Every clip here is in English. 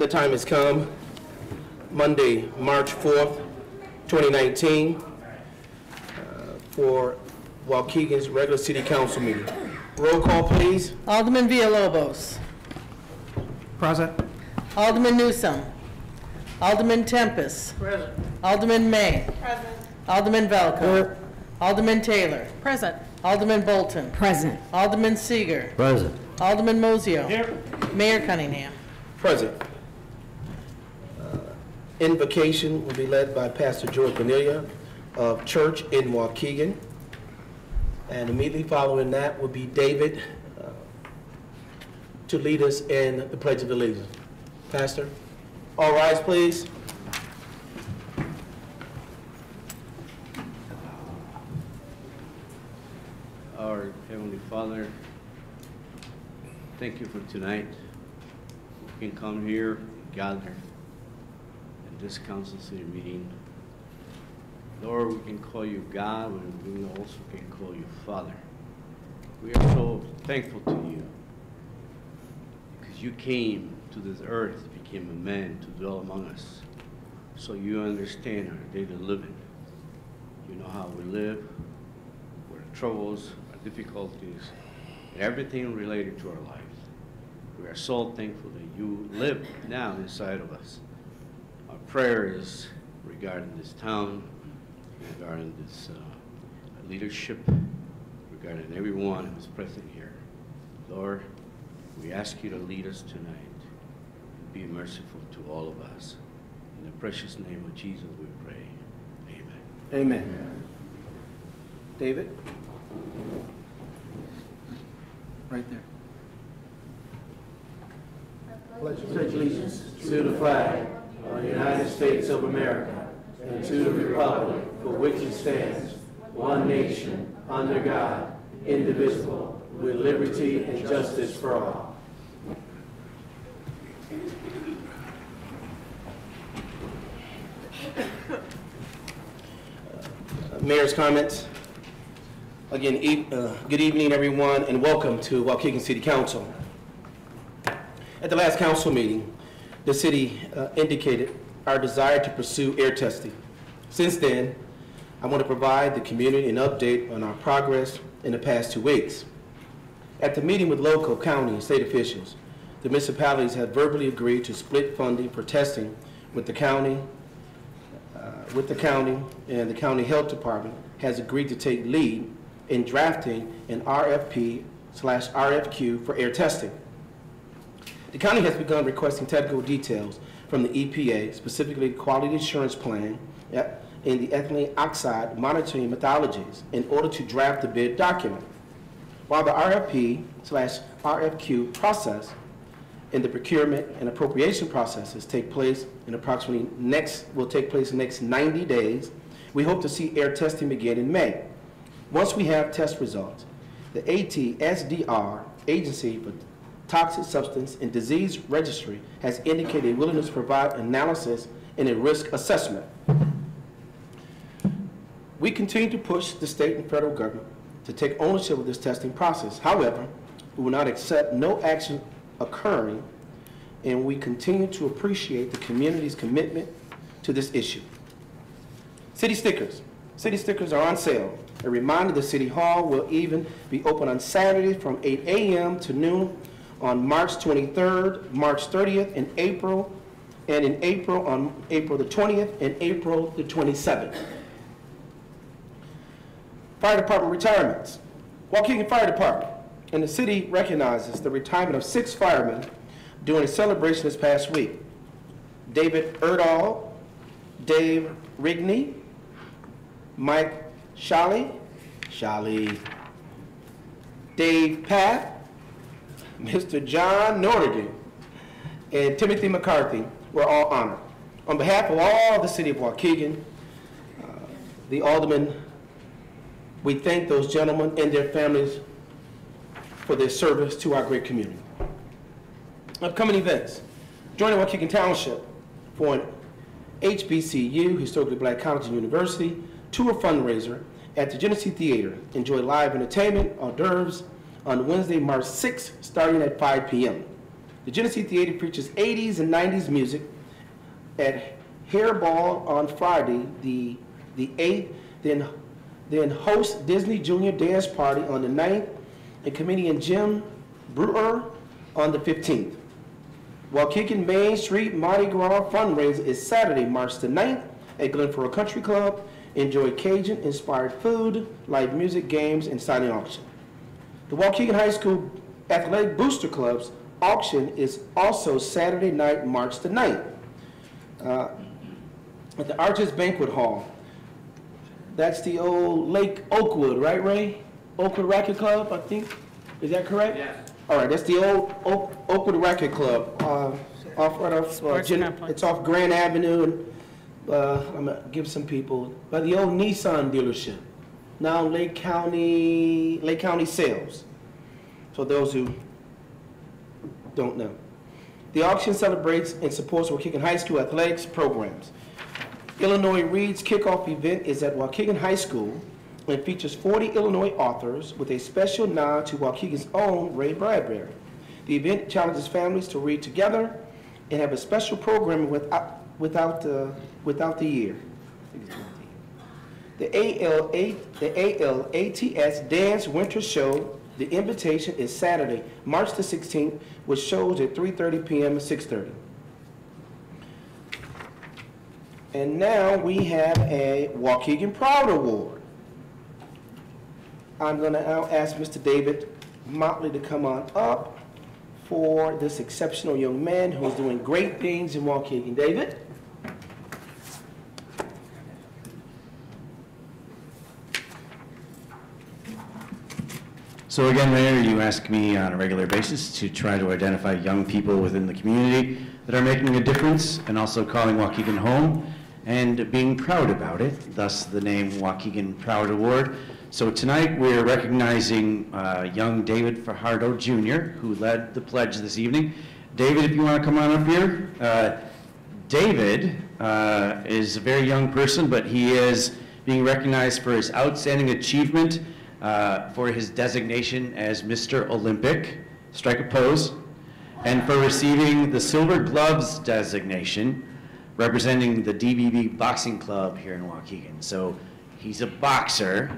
The time has come, Monday, March 4th, 2019, uh, for Waukegan's regular city council meeting. Roll call, please. Alderman Villalobos. Present. Alderman Newsome. Alderman TenPas. Present. Alderman May. Present. Alderman Valco. Alderman Taylor. Present. Alderman Bolton. Present. Alderman Seger. Present. Alderman Moisio. Mayor Cunningham. Present. Invocation will be led by Pastor George Cornelia of Church in Waukegan. And immediately following that will be David uh, to lead us in the Pledge of Allegiance. Pastor, all rise, please. Our Heavenly Father, thank you for tonight. We can come here, gather this council city meeting. Lord, we can call you God, but we also can call you Father. We are so thankful to you because you came to this earth, became a man to dwell among us. So you understand our daily living. You know how we live, our troubles, our difficulties, and everything related to our lives. We are so thankful that you live now inside of us. Our prayer is regarding this town, regarding this uh, leadership, regarding everyone who's present here. Lord, we ask you to lead us tonight. Be merciful to all of us. In the precious name of Jesus we pray. Amen. Amen. David? Right there. Pledge allegiance to the flag of the United States of America and to the republic for which it stands, one nation, under God, indivisible, with liberty and justice for all. Mayor's comments. Again, e- uh, good evening, everyone, and welcome to Waukegan City Council. At the last council meeting, the city uh, indicated our desire to pursue air testing. Since then, I want to provide the community an update on our progress in the past two weeks. At the meeting with local, county, and state officials, the municipalities have verbally agreed to split funding for testing with the county, uh, with the county, and the county health department has agreed to take lead in drafting an RFP slash RFQ for air testing. The county has begun requesting technical details from the EPA, specifically quality assurance plan and the ethylene oxide monitoring methodologies in order to draft the bid document. While the RFP slash RFQ process and the procurement and appropriation processes take place in approximately next, will take place next 90 days, we hope to see air testing begin in May. Once we have test results, the ATSDR, Agency for Toxic Substance and Disease Registry, has indicated a willingness to provide analysis and a risk assessment. We continue to push the state and federal government to take ownership of this testing process. However, we will not accept no action occurring, and we continue to appreciate the community's commitment to this issue. City stickers. City stickers are on sale. A reminder, the City Hall will even be open on Saturday from 8 a.m. to noon on March 23rd, March 30th, and April, and in April on April the 20th and April the 27th. Fire Department retirements. Waukegan Fire Department and the city recognizes the retirement of six firemen during a celebration this past week. David Erdahl, Dave Rigney, Mike Shally, Shally, Dave Path, Mr. John Nordigan, and Timothy McCarthy were all honored. On behalf of all the city of Waukegan, uh, the aldermen, we thank those gentlemen and their families for their service to our great community. Upcoming events. Join the Waukegan Township for an HBCU, Historically Black College and University, tour fundraiser at the Genesee Theater. Enjoy live entertainment, hors d'oeuvres on Wednesday, March 6th, starting at 5 p.m. The Genesee Theater features 80s and 90s music at Hairball on Friday, the, the 8th, then, then host Disney Junior Dance Party on the 9th, and comedian Jim Breuer on the 15th. Waukegan Main Street Mardi Gras fundraiser is Saturday, March the 9th at Glen Flora Country Club. Enjoy Cajun-inspired food, live music, games, and silent auction. The Waukegan High School Athletic Booster Club's auction is also Saturday night, March the 9th, uh, at the Arches Banquet Hall. That's the old Lake Oakwood, right, Ray? Oakwood Racket Club, I think. Is that correct? Yes. All right, that's the old Oak- Oakwood Racket Club, uh, off, right off, uh, Gen- it's off Grand Avenue, and, uh, I'm gonna give some people, by the old Nissan dealership, now Lake County, Lake County Sales. For those who don't know. The auction celebrates and supports Waukegan High School athletics programs. Illinois Reads kickoff event is at Waukegan High School and features 40 Illinois authors with a special nod to Waukegan's own Ray Bradbury. The event challenges families to read together and have a special program without, without, uh, without the year. I think it's without the. The ALA, the ALATS Dance Winter Show, the invitation is Saturday, March the 16th, with shows at 3:30 PM and 6:30. And now we have a Waukegan Proud Award. I'm going to ask Mr. David Motley to come on up for this exceptional young man who's doing great things in Waukegan. David? So again, Mayor, you ask me on a regular basis to try to identify young people within the community that are making a difference and also calling Waukegan home and being proud about it, thus the name Waukegan Proud Award. So tonight, we're recognizing uh, young David Fajardo Jr., who led the pledge this evening. David, if you want to come on up here. Uh, David uh, is a very young person, but he is being recognized for his outstanding achievement uh, for his designation as Mr. Olympic, strike a pose, and for receiving the Silver Gloves designation representing the DBB Boxing Club here in Waukegan. So he's a boxer,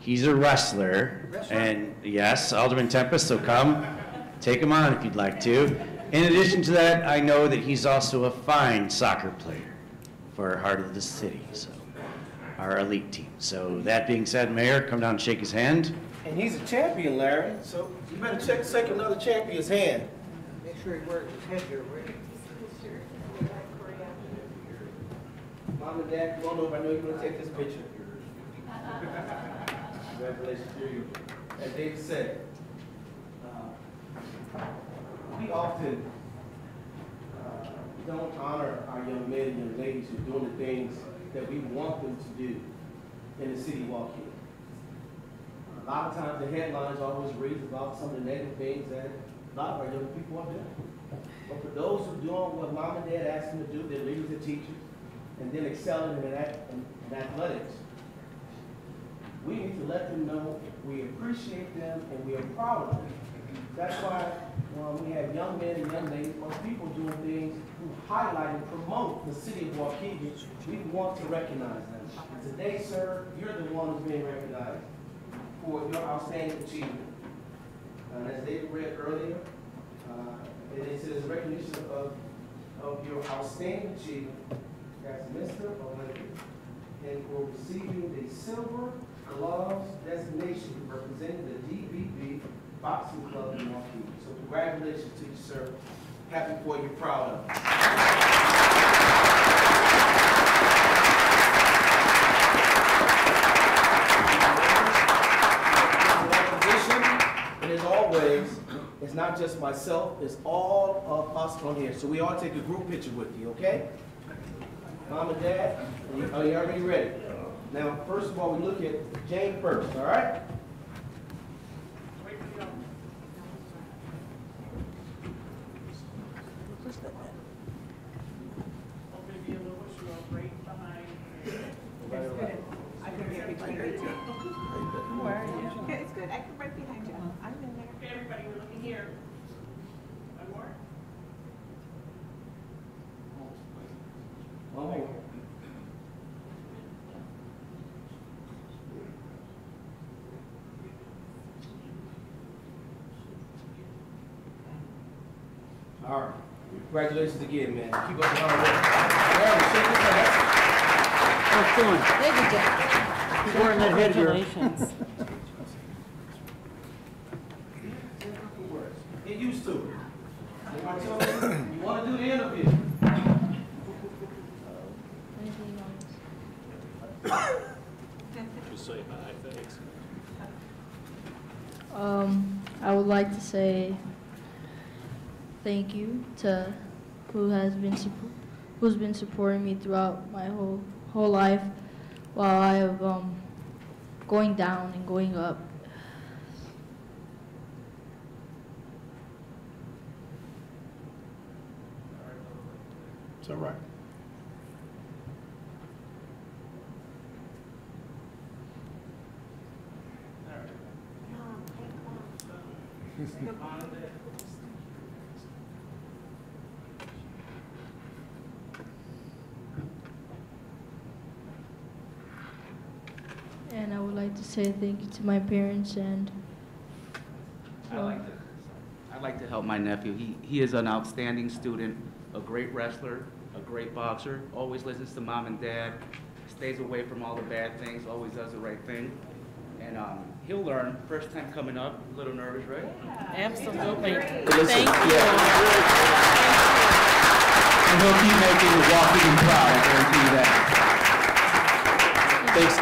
he's a wrestler, and yes, Alderman TenPas, so come, take him on if you'd like to. In addition to that, I know that he's also a fine soccer player for Heart of the City, so our elite team. So that being said, Mayor, come down and shake his hand. And he's a champion, Larry, so you better check, shake another champion's hand. Make sure he wears his headgear right. Mom and Dad, come on over, I know you're gonna take this picture. Congratulations to you. As David said, uh, we often uh, don't honor our young men and young ladies who are doing the things that we want them to do in the city of Waukegan. A lot of times, the headlines always read about some of the negative things that a lot of our young people are doing. But for those who are doing what mom and dad asked them to do, they're leaders and teachers, and then excelling in, that, in, in athletics, we need to let them know we appreciate them and we are proud of them. That's why when we have young men and young ladies or people doing things who highlight and promote the city of Waukegan, we want to recognize them. Today, sir, you're the one who's being recognized for your outstanding achievement. And as David read earlier, uh, it is his recognition of, of your outstanding achievement as Mr. Olympic and for receiving the silver gloves designation representing the DBB Boxing Club in Waukegan. So congratulations to you, sir. Happy for you, proud of. Recognition, And as always, it's not just myself, it's all of us on here. So we all take a group picture with you, okay? Mom and Dad, are you- already ready? Now, first of all, we look at Jane first, all right? It's good. I can right behind you. I'm in there. Okay, everybody, we're looking here. All right. Congratulations again, man. Keep up the hard work. Aaron, shake his. Thank you, Jack. Wearing that headgear. Congratulations. Get used to it. You want to do the interview? Um, I would like to say thank you to who has been who's been supporting me throughout my whole whole life while I have um, going down and going up. It's all right. And I would like to say thank you to my parents and I'd like to, I'd like to help my nephew. He, he is an outstanding student, a great wrestler, a great boxer, always listens to mom and dad, stays away from all the bad things, always does the right thing. And, um, he'll learn, first time coming up, a little nervous, right? Absolutely. Listen, Thank you. And he'll keep making Waukegan proud, I guarantee you that. Thanks.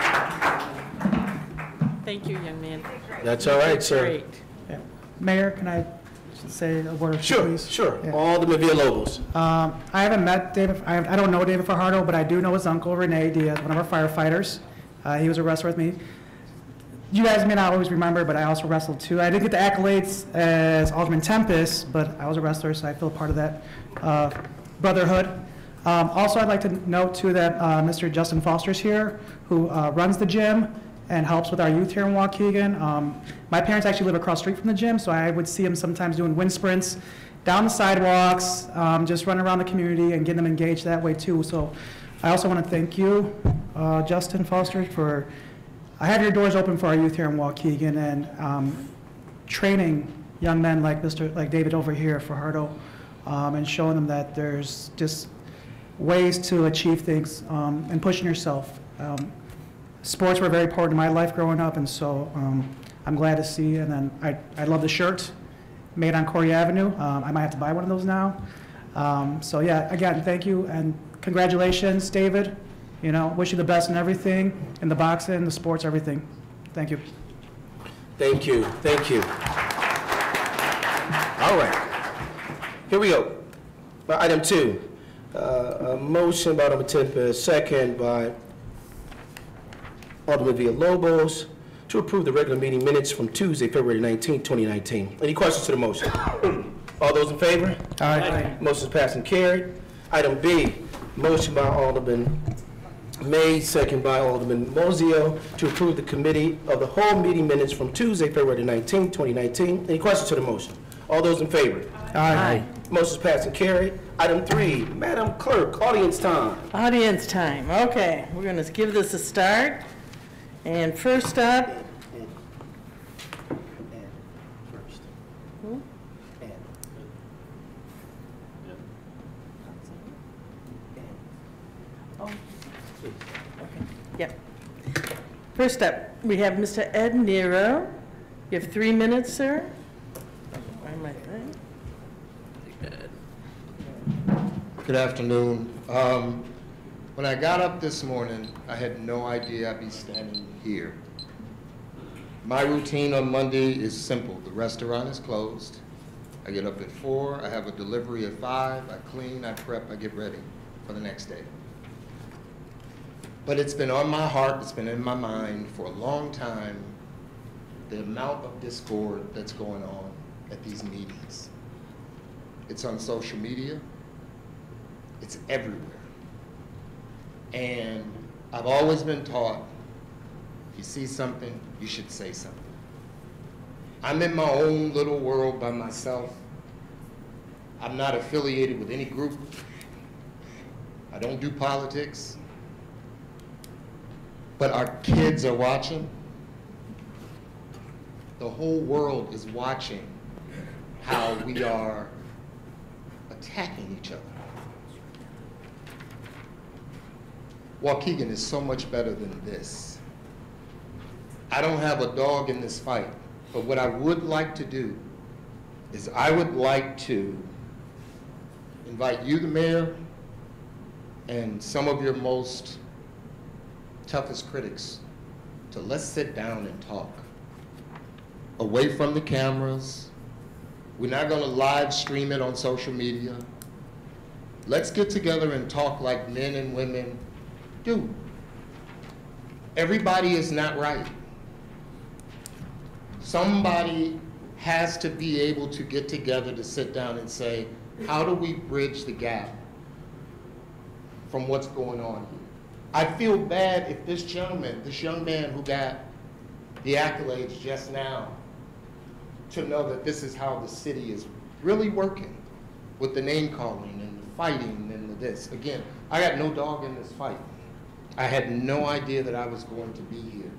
Thank you, young man. That's all right, sir. Great. Yeah. Mayor, can I say a word or two, Sure, please? sure. Yeah. Alderman Villalobos. Um, I haven't met David, I I don't know David Fajardo, but I do know his uncle Renee Diaz, one of our firefighters. Uh, He was a wrestler with me. You guys may not always remember, but I also wrestled too. I didn't get the accolades as Alderman TenPas, but I was a wrestler, so I feel part of that uh, brotherhood. Um, Also, I'd like to note too that uh, Mr. Justin Foster's here, who uh, runs the gym and helps with our youth here in Waukegan. Um, My parents actually live across street from the gym, so I would see him sometimes doing wind sprints down the sidewalks, um, just running around the community and getting them engaged that way too. So I also want to thank you, uh, Justin Foster, for, I have your doors open for our youth here in Waukegan and um, training young men like Mr., like David over here Fajardo, um, and showing them that there's just ways to achieve things um, and pushing yourself. Um, Sports were very important in my life growing up, and so um, I'm glad to see. And then I, I love the shirt made on Corey Avenue. Um, I might have to buy one of those now. So yeah, again, thank you and congratulations, David. You know, wish you the best in everything, in the boxing, the sports, everything. Thank you. Thank you, thank you. All right, here we go. Item two, uh, a motion by Alderman TenPas, second by Alderman Villalobos to approve the regular meeting minutes from Tuesday, February 19, 2019. Any questions to the motion? All those in favor? Aye. Motion's passed and carried. Item B, motion by Alderman May, second by Alderman Moisio, to approve the committee of the whole meeting minutes from Tuesday, February 19, 2019. Any questions to the motion? All those in favor? Aye. Motion's passed and carried. Item three, Madam Clerk, audience time. Audience time, okay, we're gonna give this a start. And first up, Who? yep. First up, we have Mr. Ed Nero. You have three minutes, sir. Find my thing. Good afternoon. Um, When I got up this morning, I had no idea I'd be standing here. My routine on Monday is simple. The restaurant is closed. I get up at four, I have a delivery at five, I clean, I prep, I get ready for the next day. But it's been on my heart, it's been in my mind for a long time, the amount of discord that's going on at these meetings. It's on social media, it's everywhere. And I've always been taught, if you see something, you should say something. I'm in my own little world by myself. I'm not affiliated with any group. I don't do politics. But our kids are watching. The whole world is watching how we are attacking each other. Waukegan is so much better than this. I don't have a dog in this fight, but what I would like to do is I would like to invite you, the mayor, and some of your most toughest critics to let's sit down and talk. Away from the cameras. We're not going to live stream it on social media. Let's get together and talk like men and women do. Everybody is not right. Somebody has to be able to get together to sit down and say, how do we bridge the gap from what's going on here? I feel bad if this gentleman, this young man who got the accolades just now, to know that this is how the city is really working with the name calling and the fighting and the this. Again, I got no dog in this fight. I had no idea that I was going to be here.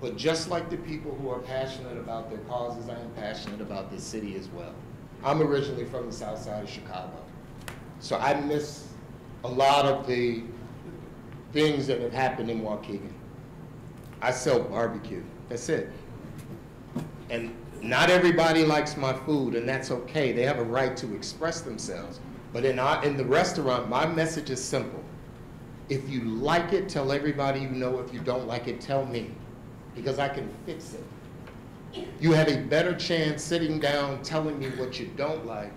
But just like the people who are passionate about their causes, I am passionate about this city as well. I'm originally from the south side of Chicago. So I miss a lot of the things that have happened in Waukegan. I sell barbecue, that's it. And not everybody likes my food, and that's okay. They have a right to express themselves. But in, our, in the restaurant, my message is simple. If you like it, tell everybody you know. If you don't like it, tell me, because I can fix it. You have a better chance sitting down telling me what you don't like,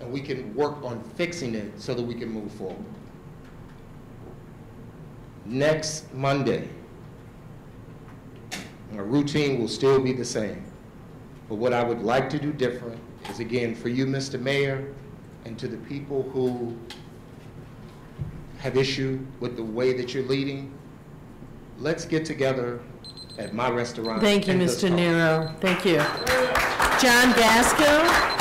and we can work on fixing it so that we can move forward. Next Monday, our routine will still be the same. But what I would like to do different is, again, for you, Mr. Mayor, and to the people who have issue with the way that you're leading, let's get together at my restaurant. Thank you, Mr. Nero. Thank you. John Gaskell?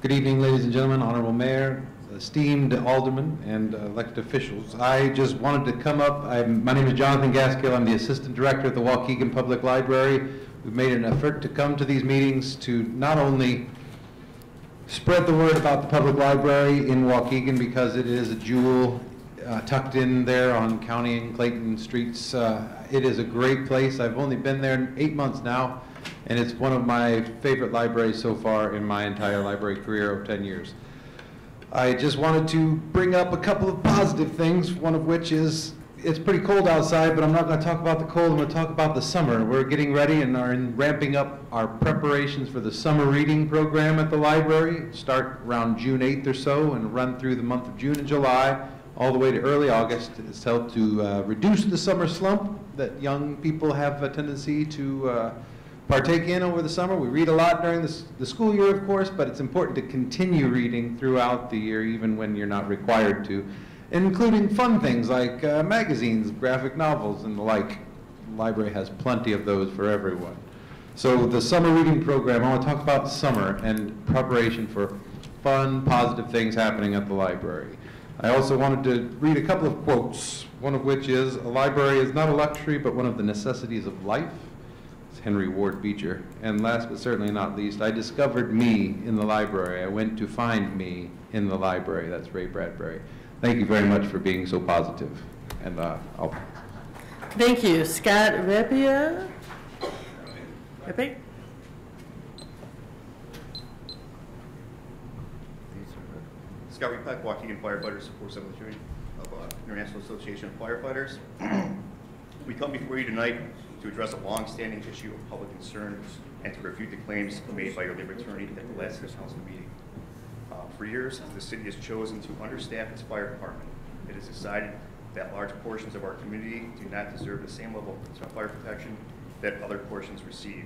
Good evening, ladies and gentlemen, honorable mayor, esteemed aldermen, and elected officials. I just wanted to come up, I'm, my name is Jonathan Gaskill, I'm the assistant director at the Waukegan Public Library. We've made an effort to come to these meetings to not only spread the word about the public library in Waukegan because it is a jewel uh, tucked in there on County and Clayton streets. Uh, It is a great place. I've only been there eight months now, and it's one of my favorite libraries so far in my entire library career of 10 years. I just wanted to bring up a couple of positive things, one of which is, it's pretty cold outside, but I'm not going to talk about the cold, I'm going to talk about the summer. We're getting ready and are in- ramping up our preparations for the summer reading program at the library. Start around June 8th or so and run through the month of June and July, all the way to early August. It's helped to uh, reduce the summer slump that young people have a tendency to uh, partake in over the summer. We read a lot during the, the school year, of course, but it's important to continue reading throughout the year, even when you're not required to, including fun things like uh, magazines, graphic novels, and the like. The library has plenty of those for everyone. So the summer reading program, I want to talk about summer and preparation for fun, positive things happening at the library. I also wanted to read a couple of quotes, one of which is, "A library is not a luxury, but one of the necessities of life." It's Henry Ward Beecher. And last but certainly not least, I discovered me in the library. I went to find me in the library. That's Ray Bradbury. Thank you very much for being so positive. And uh, I'll Thank you. Scott Repia? Repe? Scott Repack, Waukegan Firefighters Support Cemetery of uh, International Association of Firefighters. We come before you tonight to address a long-standing issue of public concern and to refute the claims made by your labor attorney at the last council meeting. Uh, For years, the city has chosen to understaff its fire department. It has decided that large portions of our community do not deserve the same level of fire protection that other portions receive.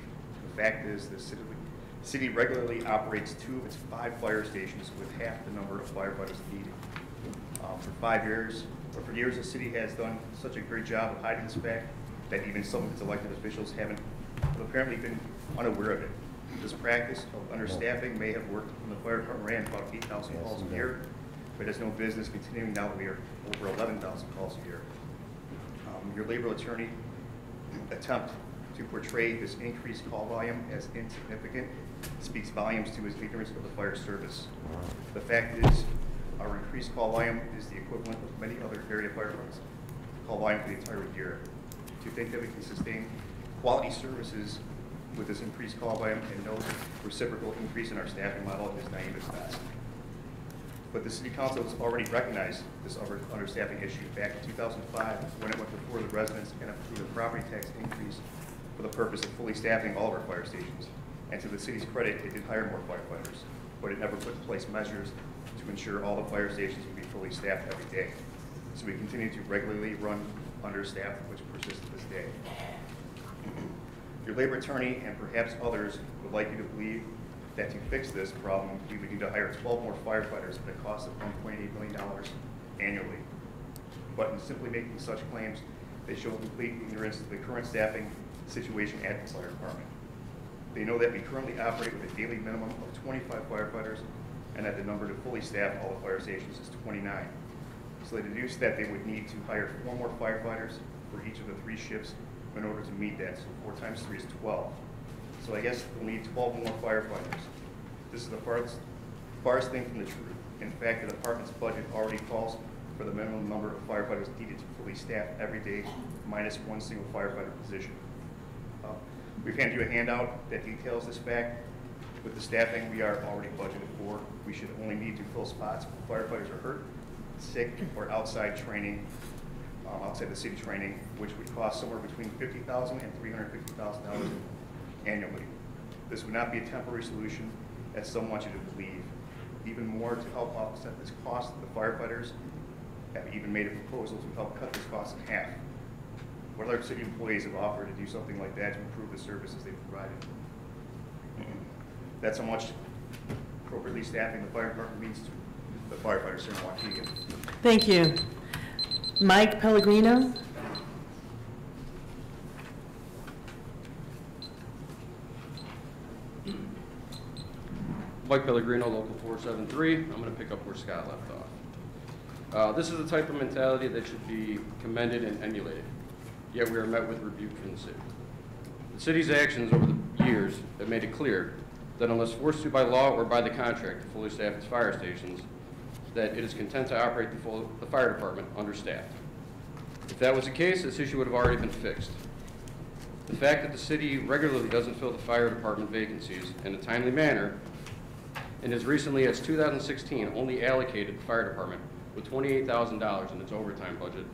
The fact is, the city city regularly operates two of its five fire stations with half the number of firefighters needed. Um, For five years, or for years, the city has done such a great job of hiding this fact that even some of its elected officials haven't have apparently been unaware of it. This practice of understaffing may have worked when the fire department ran about 8,000 calls a year, but has no business continuing now that we are over 11,000 calls a year. Um, Your labor attorney attempt to portray this increased call volume as insignificant speaks volumes to his ignorance of the fire service. The fact is, our increased call volume is the equivalent of many other area fire departments' call volume for the entire year. To think that we can sustain quality services with this increased call volume and no reciprocal increase in our staffing model is naive at best. But the city council has already recognized this understaffing issue back in 2005 when it went before the residents and approved a property tax increase for the purpose of fully staffing all of our fire stations. And to the city's credit, it did hire more firefighters, but it never put in place measures to ensure all the fire stations would be fully staffed every day. So we continue to regularly run understaffed, which persists to this day. Your labor attorney and perhaps others would like you to believe that to fix this problem, we would need to hire 12 more firefighters at a cost of $1.8 million annually. But in simply making such claims, they show complete ignorance of the current staffing situation at the fire department. They know that we currently operate with a daily minimum of 25 firefighters and that the number to fully staff all the fire stations is 29. So they deduce that they would need to hire four more firefighters for each of the three shifts in order to meet that. So four times three is 12. So I guess we'll need 12 more firefighters. This is the farthest, farthest thing from the truth. In fact, the department's budget already calls for the minimum number of firefighters needed to fully staff every day, minus one single firefighter position. Uh, We've handed you a handout that details this fact. With the staffing we are already budgeted for, we should only need to fill spots when firefighters are hurt, sick, or outside training, um, outside the city training, which would cost somewhere between $50,000 and $350,000 annually. This would not be a temporary solution, as some want you to believe. Even more, to help offset this cost, the firefighters have even made a proposal to help cut this cost in half. What other city employees have offered to do something like that to improve the services they provided? That's how much appropriately staffing the fire department means to the firefighters in Waukegan. Thank you. Mike Pellegrino? Mike Pellegrino, Local 473. I'm going to pick up where Scott left off. Uh, This is the type of mentality that should be commended and emulated, yet we are met with rebuke from the city. The city's actions over the years have made it clear that unless forced to by law or by the contract to fully staff its fire stations, that it is content to operate the full, the fire department understaffed. If that was the case, this issue would have already been fixed. The fact that the city regularly doesn't fill the fire department vacancies in a timely manner and as recently as 2016 only allocated the fire department with $28,000 in its overtime budget,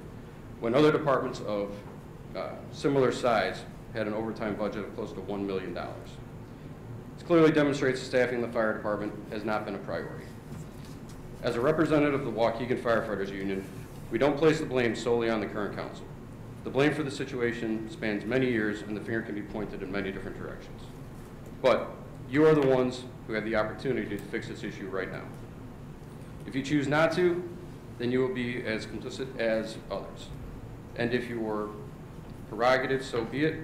when other departments of uh, similar size had an overtime budget of close to $1 million. This clearly demonstrates staffing the fire department has not been a priority. As a representative of the Waukegan Firefighters Union, we don't place the blame solely on the current council. The blame for the situation spans many years, and the finger can be pointed in many different directions. But you are the ones who have the opportunity to fix this issue right now. If you choose not to, then you will be as complicit as others. And if you your prerogative, so be it,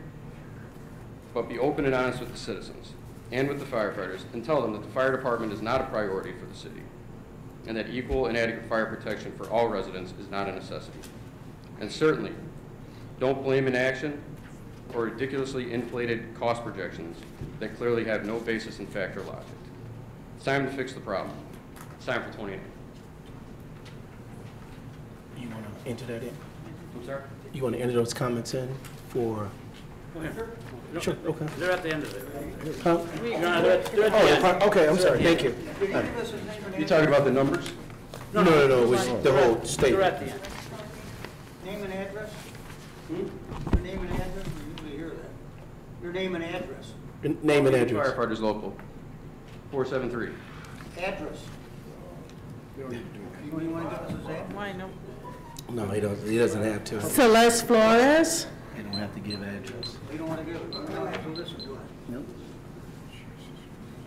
but be open and honest with the citizens and with the firefighters and tell them that the fire department is not a priority for the city and that equal and adequate fire protection for all residents is not a necessity. And certainly, don't blame inaction or ridiculously inflated cost projections that clearly have no basis in fact or logic. It's time to fix the problem. It's time for 28. You want to enter that in? I'm sorry? You want to enter those comments in for, sure, okay. They're at the end of it. Huh? No, they're at- oh, they're at the Oh, end. the okay, I'm sorry, thank you. Will you give us his name and You address? talking about the numbers? No, no, no, it was the whole They're at the end. Name and address? Hmm? Your name and address, we usually hear that. Your name and address. Name and address. Firefighters Local, 473. Address. You only want to give us his address? Why, no? No, he doesn't, he doesn't have to. Celeste Flores? He don't have to give address. You don't want to give it, you don't have to listen to it.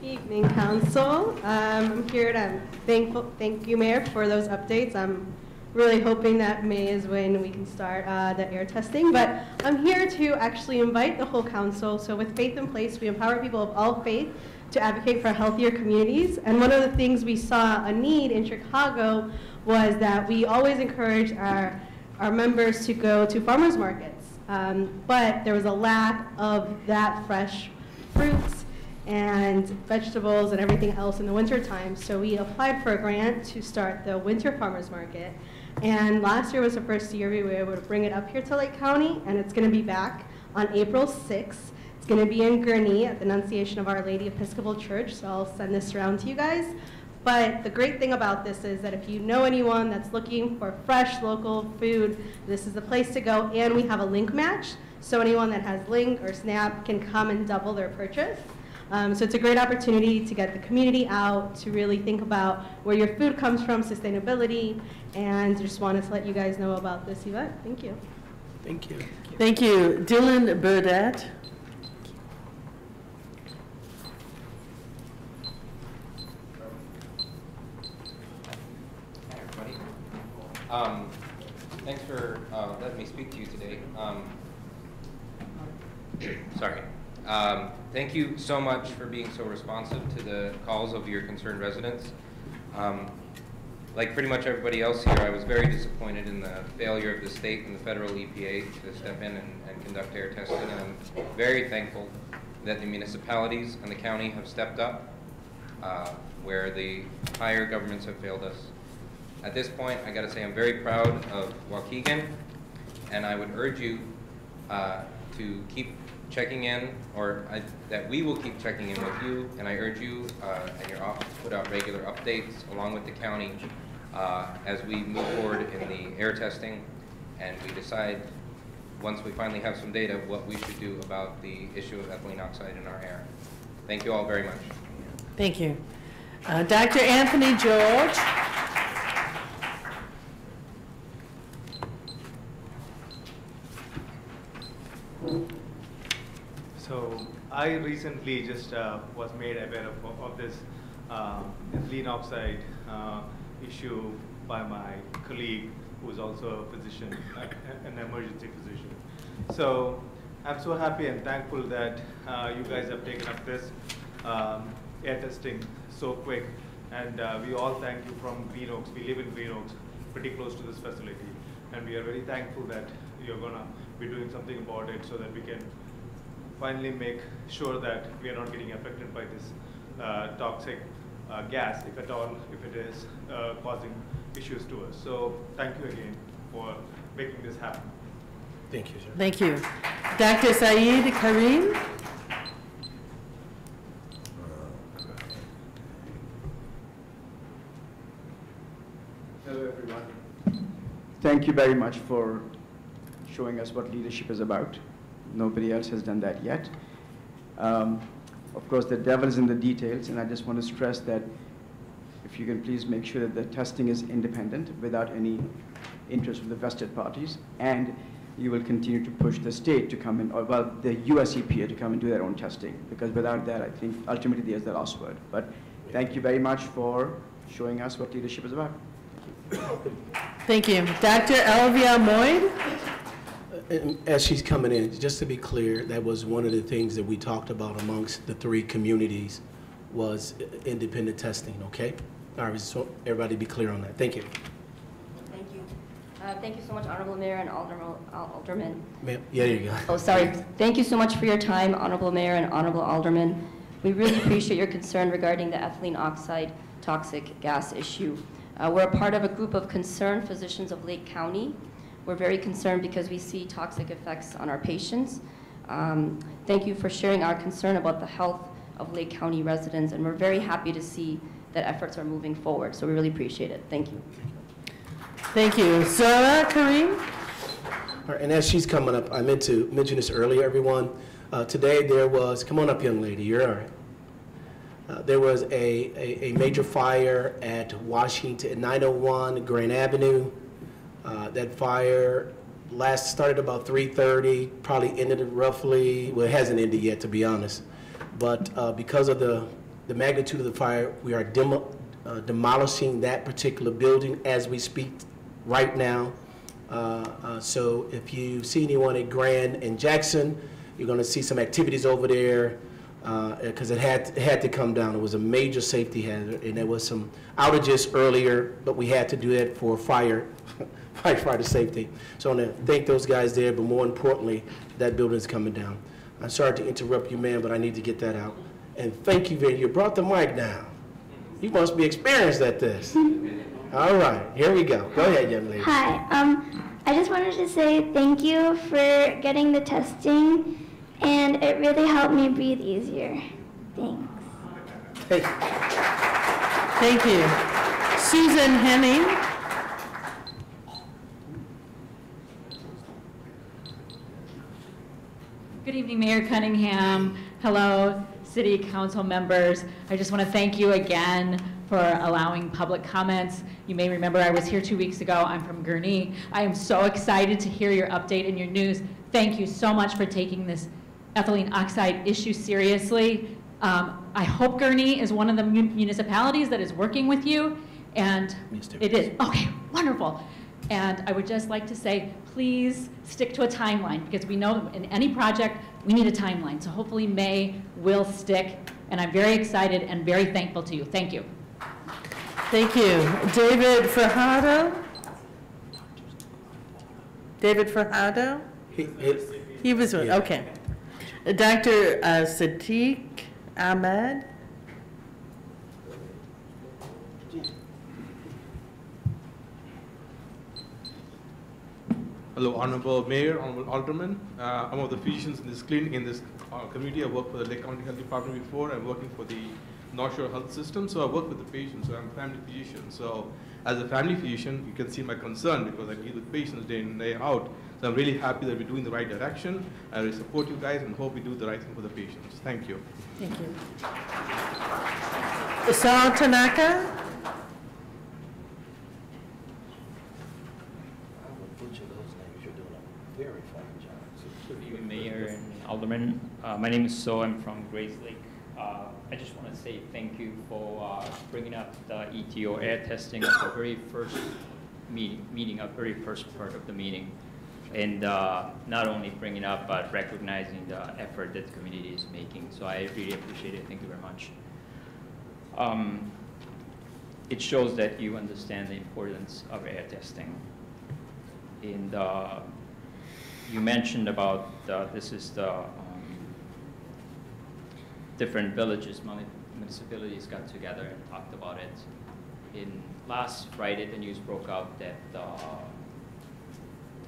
Evening, council. Um, I'm here to thankful, thank you, Mayor, for those updates. I'm really hoping that May is when we can start uh, the air testing. But I'm here to actually invite the whole council. So with Faith in Place, we empower people of all faith to advocate for healthier communities. And one of the things we saw a need in Chicago was that we always encourage our, our members to go to farmers markets. Um, but there was a lack of that fresh fruits and vegetables and everything else in the wintertime. So we applied for a grant to start the winter farmers market. And last year was the first year we were able to bring it up here to Lake County, and it's going to be back on April 6th. It's going to be in Gurnee at the Annunciation of Our Lady Episcopal Church, so I'll send this around to you guys. But the great thing about this is that if you know anyone that's looking for fresh local food, this is the place to go. And we have a link match, so anyone that has Link or Snap can come and double their purchase. Um, so it's a great opportunity to get the community out, to really think about where your food comes from, sustainability, and just wanted to let you guys know about this event. Thank you. Thank you. Thank you. Dylan Burdette. Hi, everybody. Um, Thanks for uh, letting me speak to you today. Um, Sorry. Um, Thank you so much for being so responsive to the calls of your concerned residents. Um, Like pretty much everybody else here, I was very disappointed in the failure of the state and the federal EPA to step in and and conduct air testing, and I'm very thankful that the municipalities and the county have stepped up uh, where the higher governments have failed us. At this point, I gotta say, I'm very proud of Waukegan, and I would urge you uh, to keep checking in, or I- that we will keep checking in with you, and I urge you uh, and your office to put out regular updates along with the county uh, as we move forward in the air testing, and we decide, once we finally have some data, what we should do about the issue of ethylene oxide in our air. Thank you all very much. Thank you. Uh, Dr. Anthony George. So I recently just uh, was made aware of, of this uh, ethylene oxide uh, issue by my colleague, who is also a physician, an emergency physician. So I'm so happy and thankful that uh, you guys have taken up this um, air testing so quick. And uh, we all thank you from Green Oaks. We live in Green Oaks, pretty close to this facility. And we are very thankful that you're gonna be doing something about it so that we can finally make sure that we are not getting affected by this uh, toxic uh, gas, if at all, if it is uh, causing issues to us. So thank you again for making this happen. Thank you, sir. Thank you. Dr. Saeed Karim. Hello, everyone. Thank you very much for showing us what leadership is about. Nobody else has done that yet. Um, Of course, the devil is in the details, and I just want to stress that if you can please make sure that the testing is independent without any interest from the vested parties, and you will continue to push the state to come in, or well, the US EPA to come and do their own testing, because without that, I think ultimately there's the last word. But thank you very much for showing us what leadership is about. Thank you. Dr. Elvia Moyd. As she's coming in, just to be clear, that was one of the things that we talked about amongst the three communities was independent testing, okay? All right, so everybody be clear on that. Thank you. Thank you. Uh, Thank you so much, Honorable Mayor and Alderman- Alderman. Ma'am, yeah, there you go. Oh, sorry. Thank you so much for your time, Honorable Mayor and Honorable Alderman. We really appreciate your concern regarding the ethylene oxide toxic gas issue. Uh, We're a part of a group of concerned physicians of Lake County. We're very concerned because we see toxic effects on our patients. Um, Thank you for sharing our concern about the health of Lake County residents, and we're very happy to see that efforts are moving forward, so we really appreciate it. Thank you. Thank you. Zora Karim. All right, and as she's coming up, I meant to mention this earlier, everyone. Uh, today there was, come on up, young lady, you're all right. Uh, there was a, a, a major fire at Washington, at 901 Grand Avenue. Uh, that fire last started about 3:30, probably ended roughly, well, it hasn't ended yet, to be honest. But uh, because of the, the magnitude of the fire, we are demo, uh, demolishing that particular building as we speak right now. Uh, uh, So if you see anyone at Grand and Jackson, you're going to see some activities over there because it had, it had to come down. It was a major safety hazard, and there was some outages earlier, but we had to do that for fire, firefighter safety. So I want to thank those guys there, but more importantly, that building's coming down. I'm sorry to interrupt you, man, but I need to get that out. And thank you very, you brought the mic down. You must be experienced at this. All right, here we go. Go ahead, young lady. Hi, um, I just wanted to say thank you for getting the testing, and it really helped me breathe easier. Thanks. Thank you. Susan Henning. Good evening, Mayor Cunningham. Hello, City Council members. I just want to thank you again for allowing public comments. You may remember I was here two weeks ago. I'm from Gurnee. I am so excited to hear your update and your news. Thank you so much for taking this ethylene oxide issue seriously. Um, I hope Gurnee is one of the municipalities that is working with you, and it is. Okay, wonderful. And I would just like to say, please stick to a timeline, because we know in any project, we need a timeline. So hopefully May will stick, and I'm very excited and very thankful to you. Thank you. Thank you. David Fajardo? David Fajardo? He, he, He was, Yeah. okay. Dr. uh, Sadiq Ahmed? Hello, Honorable Mayor, Honorable Alderman. Uh, I'm one of the physicians in this clinic, in this uh, community. I worked for the Lake County Health Department before. I'm working for the North Shore Health System, so I work with the patients. So I'm a family physician. So as a family physician, you can see my concern because I deal with patients day in and day out. So I'm really happy that we're doing the right direction. I will support you guys and hope we do the right thing for the patients. Thank you. Thank you. Isao Tanaka? Good evening, Mayor and Alderman. Uh, My name is So, I'm from Grace Lake. Uh, I just want to say thank you for uh, bringing up the ETO air testing at the very first meeting, meeting, a very first part of the meeting. And uh, not only bringing up, but recognizing the effort that the community is making. So I really appreciate it. Thank you very much. Um, It shows that you understand the importance of air testing. And uh, you mentioned about, uh, this is the um, different villages, municipalities got together and talked about it. In last Friday, the news broke out that uh,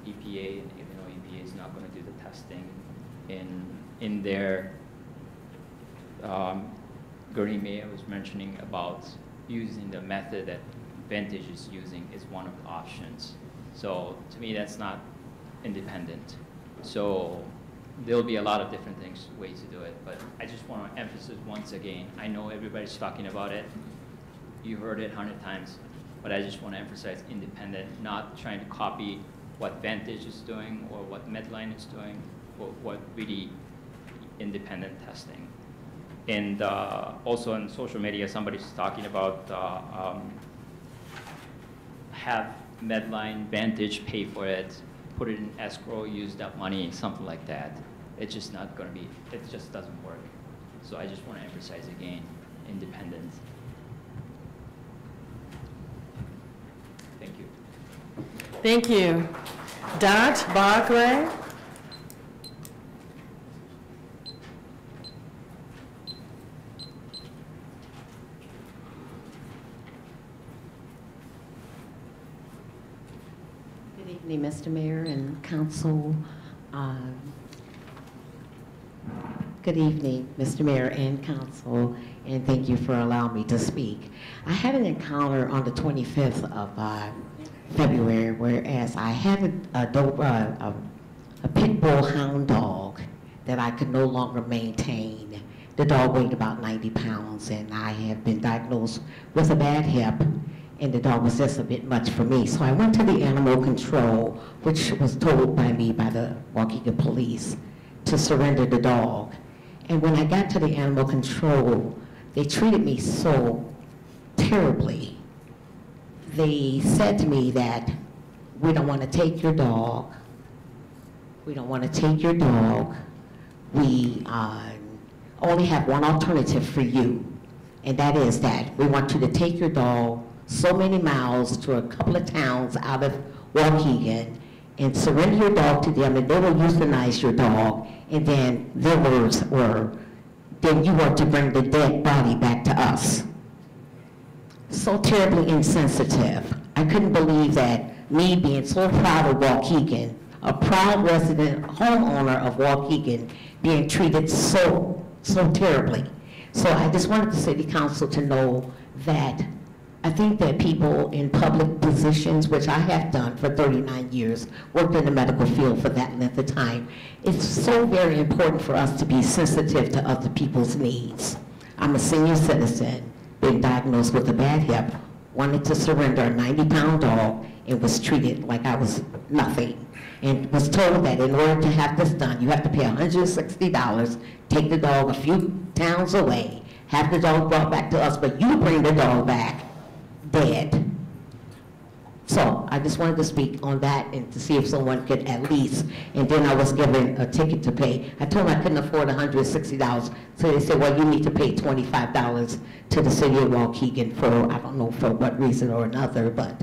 EPA, and though EPA is not going to do the testing, in, in their, um, Gurnee Mayor was mentioning about using the method that Vantage is using is one of the options. So to me, that's not independent. So there'll be a lot of different things, ways to do it, but I just want to emphasize once again, I know everybody's talking about it. You heard it a hundred times, but I just want to emphasize independent, not trying to copy what Vantage is doing or what Medline is doing, what really independent testing. And uh, also on social media, somebody's talking about uh, um, have Medline Vantage pay for it, put it in escrow, use that money, something like that. It's just not going to be, it just doesn't work. So I just want to emphasize again, independence. Thank you. Thank you. Dot Barclay? Evening, Mr. Mayor and council. Um, Good evening, Mr. Mayor and council, and thank you for allowing me to speak. I had an encounter on the 25th of uh, February, whereas I had a, a, do- uh, a, a pit bull hound dog that I could no longer maintain. The dog weighed about 90 pounds, and I have been diagnosed with a bad hip, and the dog was just a bit much for me. So I went to the animal control, which was told by me by the Waukegan police to surrender the dog. And when I got to the animal control, they treated me so terribly. They said to me that we don't want to take your dog. We don't want to take your dog. We uh, only have one alternative for you, and that is that we want you to take your dog so many miles to a couple of towns out of Waukegan and surrender your dog to them, and they will euthanize your dog. And then their words were, then you want to bring the dead body back to us. So terribly insensitive. I couldn't believe that me being so proud of Waukegan, a proud resident, homeowner of Waukegan, being treated so, so terribly. So I just wanted the city council to know that I think that people in public positions, which I have done for 39 years, worked in the medical field for that length of time, it's so very important for us to be sensitive to other people's needs. I'm a senior citizen, been diagnosed with a bad hip, wanted to surrender a 90-pound dog, and was treated like I was nothing. And was told that in order to have this done, you have to pay $160, take the dog a few towns away, have the dog brought back to us, but you bring the dog back dead. So I just wanted to speak on that and to see if someone could at least, and then I was given a ticket to pay. I told them I couldn't afford $160, so they said, well, you need to pay $25 to the city of Waukegan for, I don't know for what reason or another, but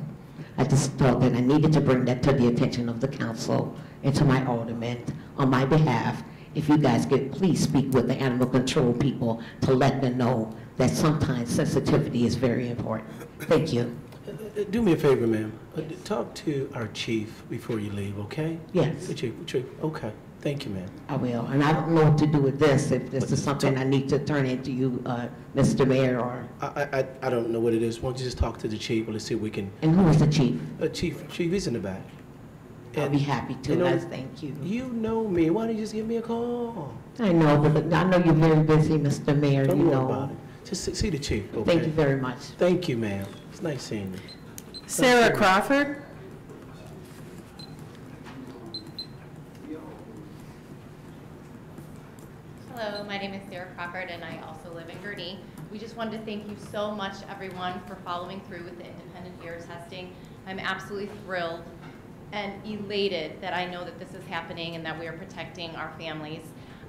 I just felt that I needed to bring that to the attention of the council and to my aldermen on my behalf. If you guys could please speak with the animal control people to let them know that sometimes sensitivity is very important. Thank you. Uh, Do me a favor, ma'am. Uh, d- Talk to our chief before you leave, okay? Yes. The chief, chief, okay. Thank you, ma'am. I will, and I don't know what to do with this, if this is something I need to turn into you, uh, Mr. Mayor, or, I, I, I- don't know what it is. Why don't you just talk to the chief, let's see if we can. and who is the chief? Uh, chief, chief is in the back. I'll be happy to, You know- thank you. You know me. Why don't you just give me a call? I know, but I know you're very busy, Mr. Mayor, Don't you know. About it. Just see- see the chief, okay? Thank you very much. Thank you, ma'am. It's nice seeing you. Sarah Crawford? Hello, my name is Sarah Crawford, and I also live in Gurnee. We just wanted to thank you so much, everyone, for following through with the independent ear testing. I'm absolutely thrilled and elated that I know that this is happening and that we are protecting our families.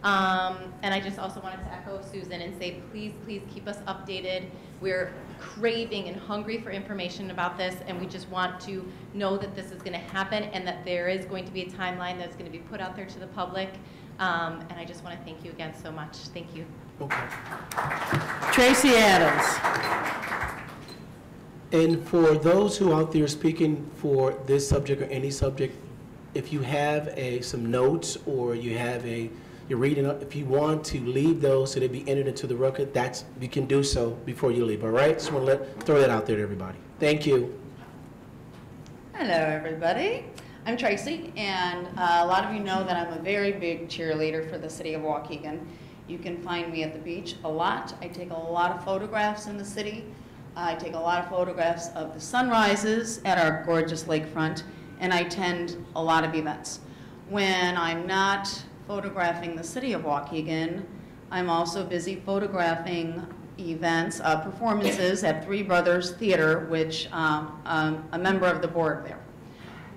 Um, and I just also wanted to echo Susan and say, please, please keep us updated. We're craving and hungry for information about this, and we just want to know that this is going to happen and that there is going to be a timeline that's going to be put out there to the public. Um, and I just want to thank you again so much. Thank you. Okay. Tracy Adams. And for those who are out there speaking for this subject or any subject, if you have a, some notes or you have a, you're reading, up, if you want to leave those so they be entered into the record, that's, you can do so before you leave, all right? Just want to let, throw that out there to everybody. Thank you. Hello, everybody. I'm Tracy, and uh, a lot of you know that I'm a very big cheerleader for the city of Waukegan. You can find me at the beach a lot. I take a lot of photographs in the city. I take a lot of photographs of the sunrises at our gorgeous lakefront, and I attend a lot of events. When I'm not photographing the city of Waukegan, I'm also busy photographing events, uh, performances at Three Brothers Theater, which um, I'm a member of the board there.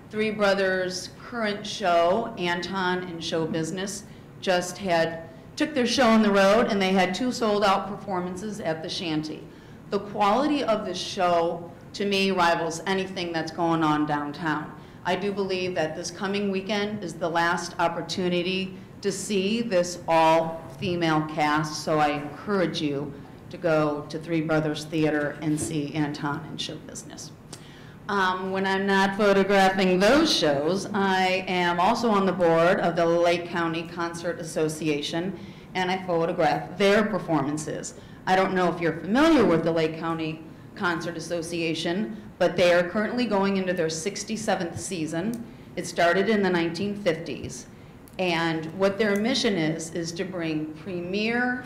Three Brothers' current show, Anton in Show Business, just had, took their show on the road and they had two sold-out performances at the Shanty. The quality of this show, to me, rivals anything that's going on downtown. I do believe that this coming weekend is the last opportunity to see this all-female cast, so I encourage you to go to Three Brothers Theater and see Anton in Show Business. Um, when I'm not photographing those shows, I am also on the board of the Lake County Concert Association, and I photograph their performances. I don't know if you're familiar with the Lake County Concert Association, but they are currently going into their 67th season. It started in the 1950s. And what their mission is, is to bring premier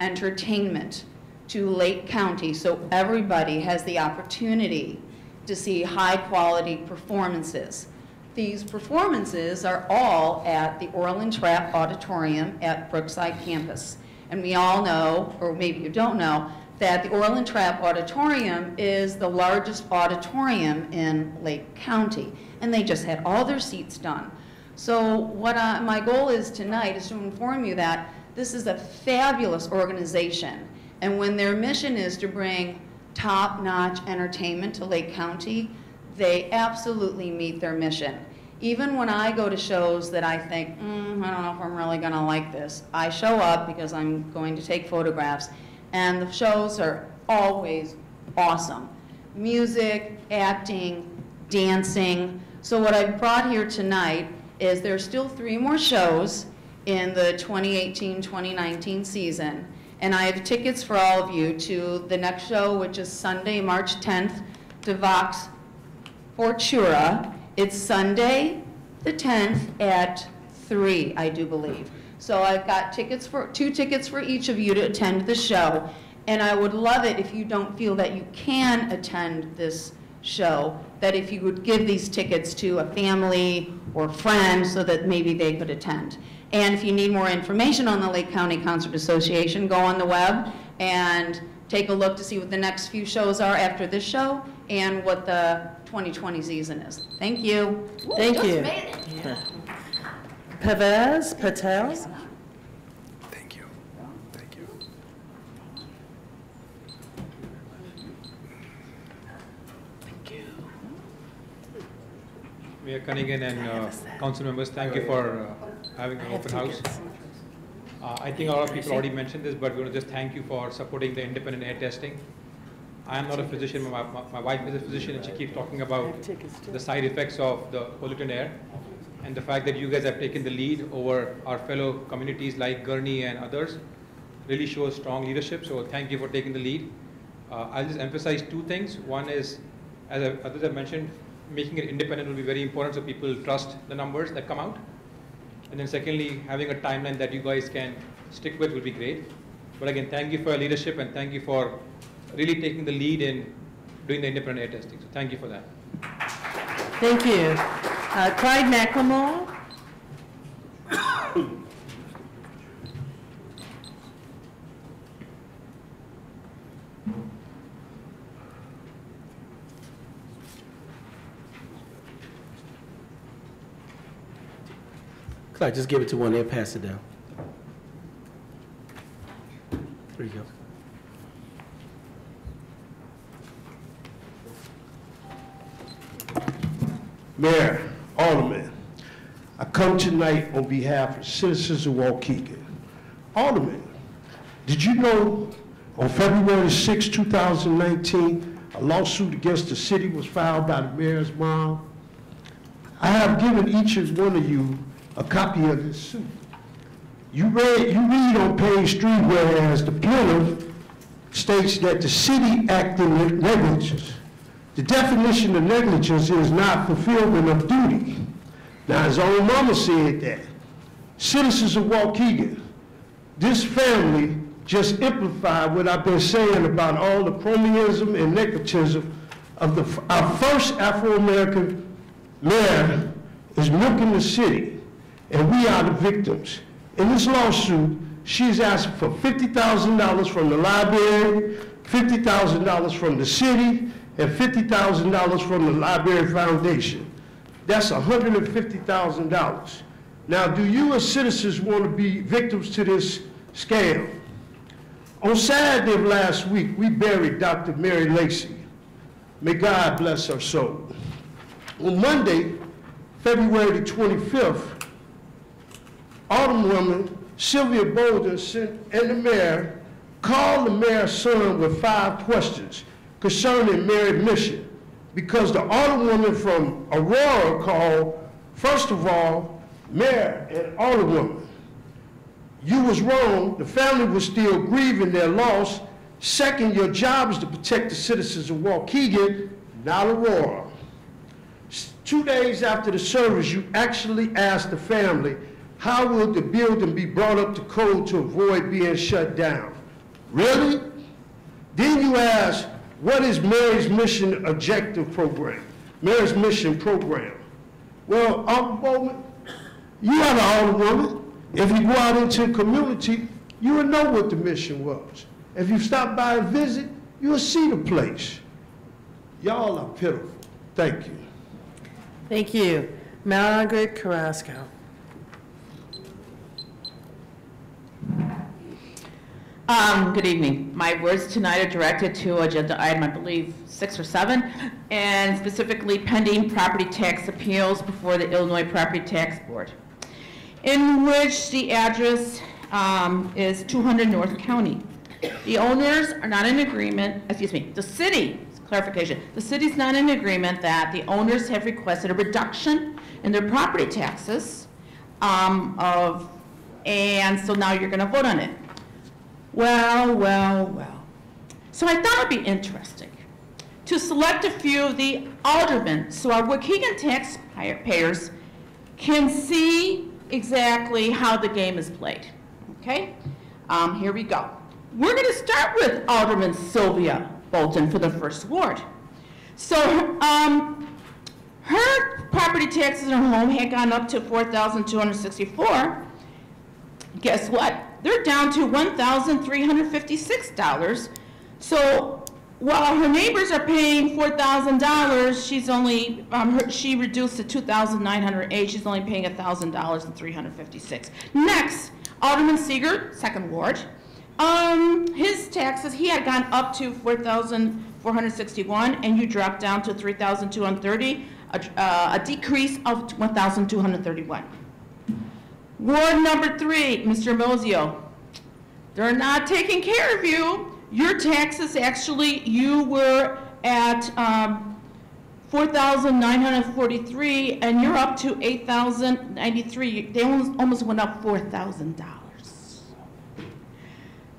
entertainment to Lake County so everybody has the opportunity to see high-quality performances. These performances are all at the Orland Trap Auditorium at Brookside Campus. And we all know, or maybe you don't know, that the Orland Trap Auditorium is the largest auditorium in Lake County, and they just had all their seats done. So what I, my goal is tonight is to inform you that this is a fabulous organization, and when their mission is to bring top-notch entertainment to Lake County, they absolutely meet their mission. Even when I go to shows that I think, mm, I don't know if I'm really going to like this, I show up because I'm going to take photographs, and the shows are always awesome. Music, acting, dancing. So what I've brought here tonight is there's still three more shows in the 2018-2019 season, and I have tickets for all of you to the next show, which is Sunday, March 10th, to Vox Fortura. It's Sunday, the 10th at 3, I do believe. So I've got tickets for, two tickets for each of you to attend the show. And I would love it if you don't feel that you can attend this show, that if you would give these tickets to a family or friend so that maybe they could attend. And if you need more information on the Lake County Concert Association, go on the web and take a look to see what the next few shows are after this show and what the 2020 season is. Thank you. Thank Just you. Thank you. Thank you. Mayor Cunningham and uh, council members, thank you for uh, having an open house. Uh, I think a lot of people already mentioned this, but we want to just thank you for supporting the independent air testing. I am not a physician, my, my, my wife is a physician, and she keeps talking about the side effects of the pollutant air. And the fact that you guys have taken the lead over our fellow communities like Gurnee and others really shows strong leadership, so thank you for taking the lead. Uh, I'll just emphasize two things. One is, as others have mentioned, making it independent will be very important so people trust the numbers that come out. And then secondly, having a timeline that you guys can stick with will be great. But again, thank you for your leadership and thank you for really taking the lead in doing the independent air testing. So thank you for that. Thank you. Uh, Clyde McLemore? Clyde, just give it to one there, pass it down. There you go. Mayor, Alderman, I come tonight on behalf of citizens of Waukegan. Alderman, did you know on February 6, 2019, a lawsuit against the city was filed by the mayor's mom? I have given each and one of you a copy of this suit. You read, you read on page three, whereas the plaintiff states that the city acted with negligence. The definition of negligence is not fulfillment of duty. Now, his own mama said that. Citizens of Waukegan, this family just amplified what I've been saying about all the cronyism and nepotism of the, our first Afro-American mayor is milking the city, and we are the victims. In this lawsuit, she's asking for $50,000 from the library, $50,000 from the city, and $50,000 from the library foundation. That's $150,000. Now, do you as citizens want to be victims to this scam? On Saturday of last week, we buried Dr. Mary Lacy. May God bless her soul. On Monday, February the 25th, Alderwoman Sylvia Bolton and the mayor called the mayor's son with five questions concerning Mary's mission. Because the Alderwoman from Aurora called, first of all, Mayor and Alderwoman, you was wrong. The family was still grieving their loss. Second, your job is to protect the citizens of Waukegan, not Aurora. Two days after the service, you actually asked the family, how will the building be brought up to code to avoid being shut down? Really? Then you ask, what is Mary's Mission Objective Program? Mary's Mission Program. Well, Alderwoman, you are an the Alderwoman. If you go out into the community, you will know what the mission was. If you stop by and visit, you'll see the place. Y'all are pitiful. Thank you. Thank you. Margaret Carrasco. Um, good evening. My words tonight are directed to agenda item, I believe, six or seven, and specifically pending property tax appeals before the Illinois Property Tax Board, in which the address um, is 200 North County. The owners are not in agreement, excuse me, the city, clarification, the city's not in agreement that the owners have requested a reduction in their property taxes um, of, and so now you're going to vote on it. Well, well, well. So I thought it'd be interesting to select a few of the aldermen so our Waukegan taxpayers can see exactly how the game is played. Okay? Um, here we go. We're going to start with Alderman Sylvia Bolton for the first ward. So um, her property taxes in her home had gone up to 4264 Guess what? They're down to $1,356. So while her neighbors are paying $4,000, she's only, um, her, she reduced to 2,908. She's only paying $1,000 and 356. Next, Alderman Seger, second ward. Um, his taxes, he had gone up to 4,461 and you dropped down to 3,230, a, uh, a decrease of 1,231. Ward number three, Mr. Moisio, they're not taking care of you. Your taxes, actually, you were at um, 4,943, and you're up to 8,093. They almost, almost went up $4,000.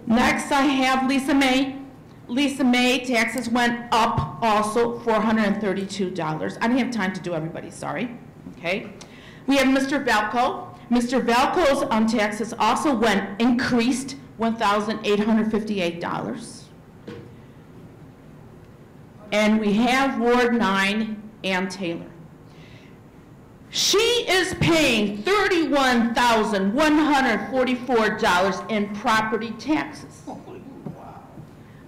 Next, I have Lisa May. Lisa May, taxes went up also $432. I didn't have time to do everybody, sorry. Okay. We have Mr. Valco. Mr. Valco's um, taxes also went, increased $1,858. And we have Ward 9, Ann Taylor. She is paying $31,144 in property taxes.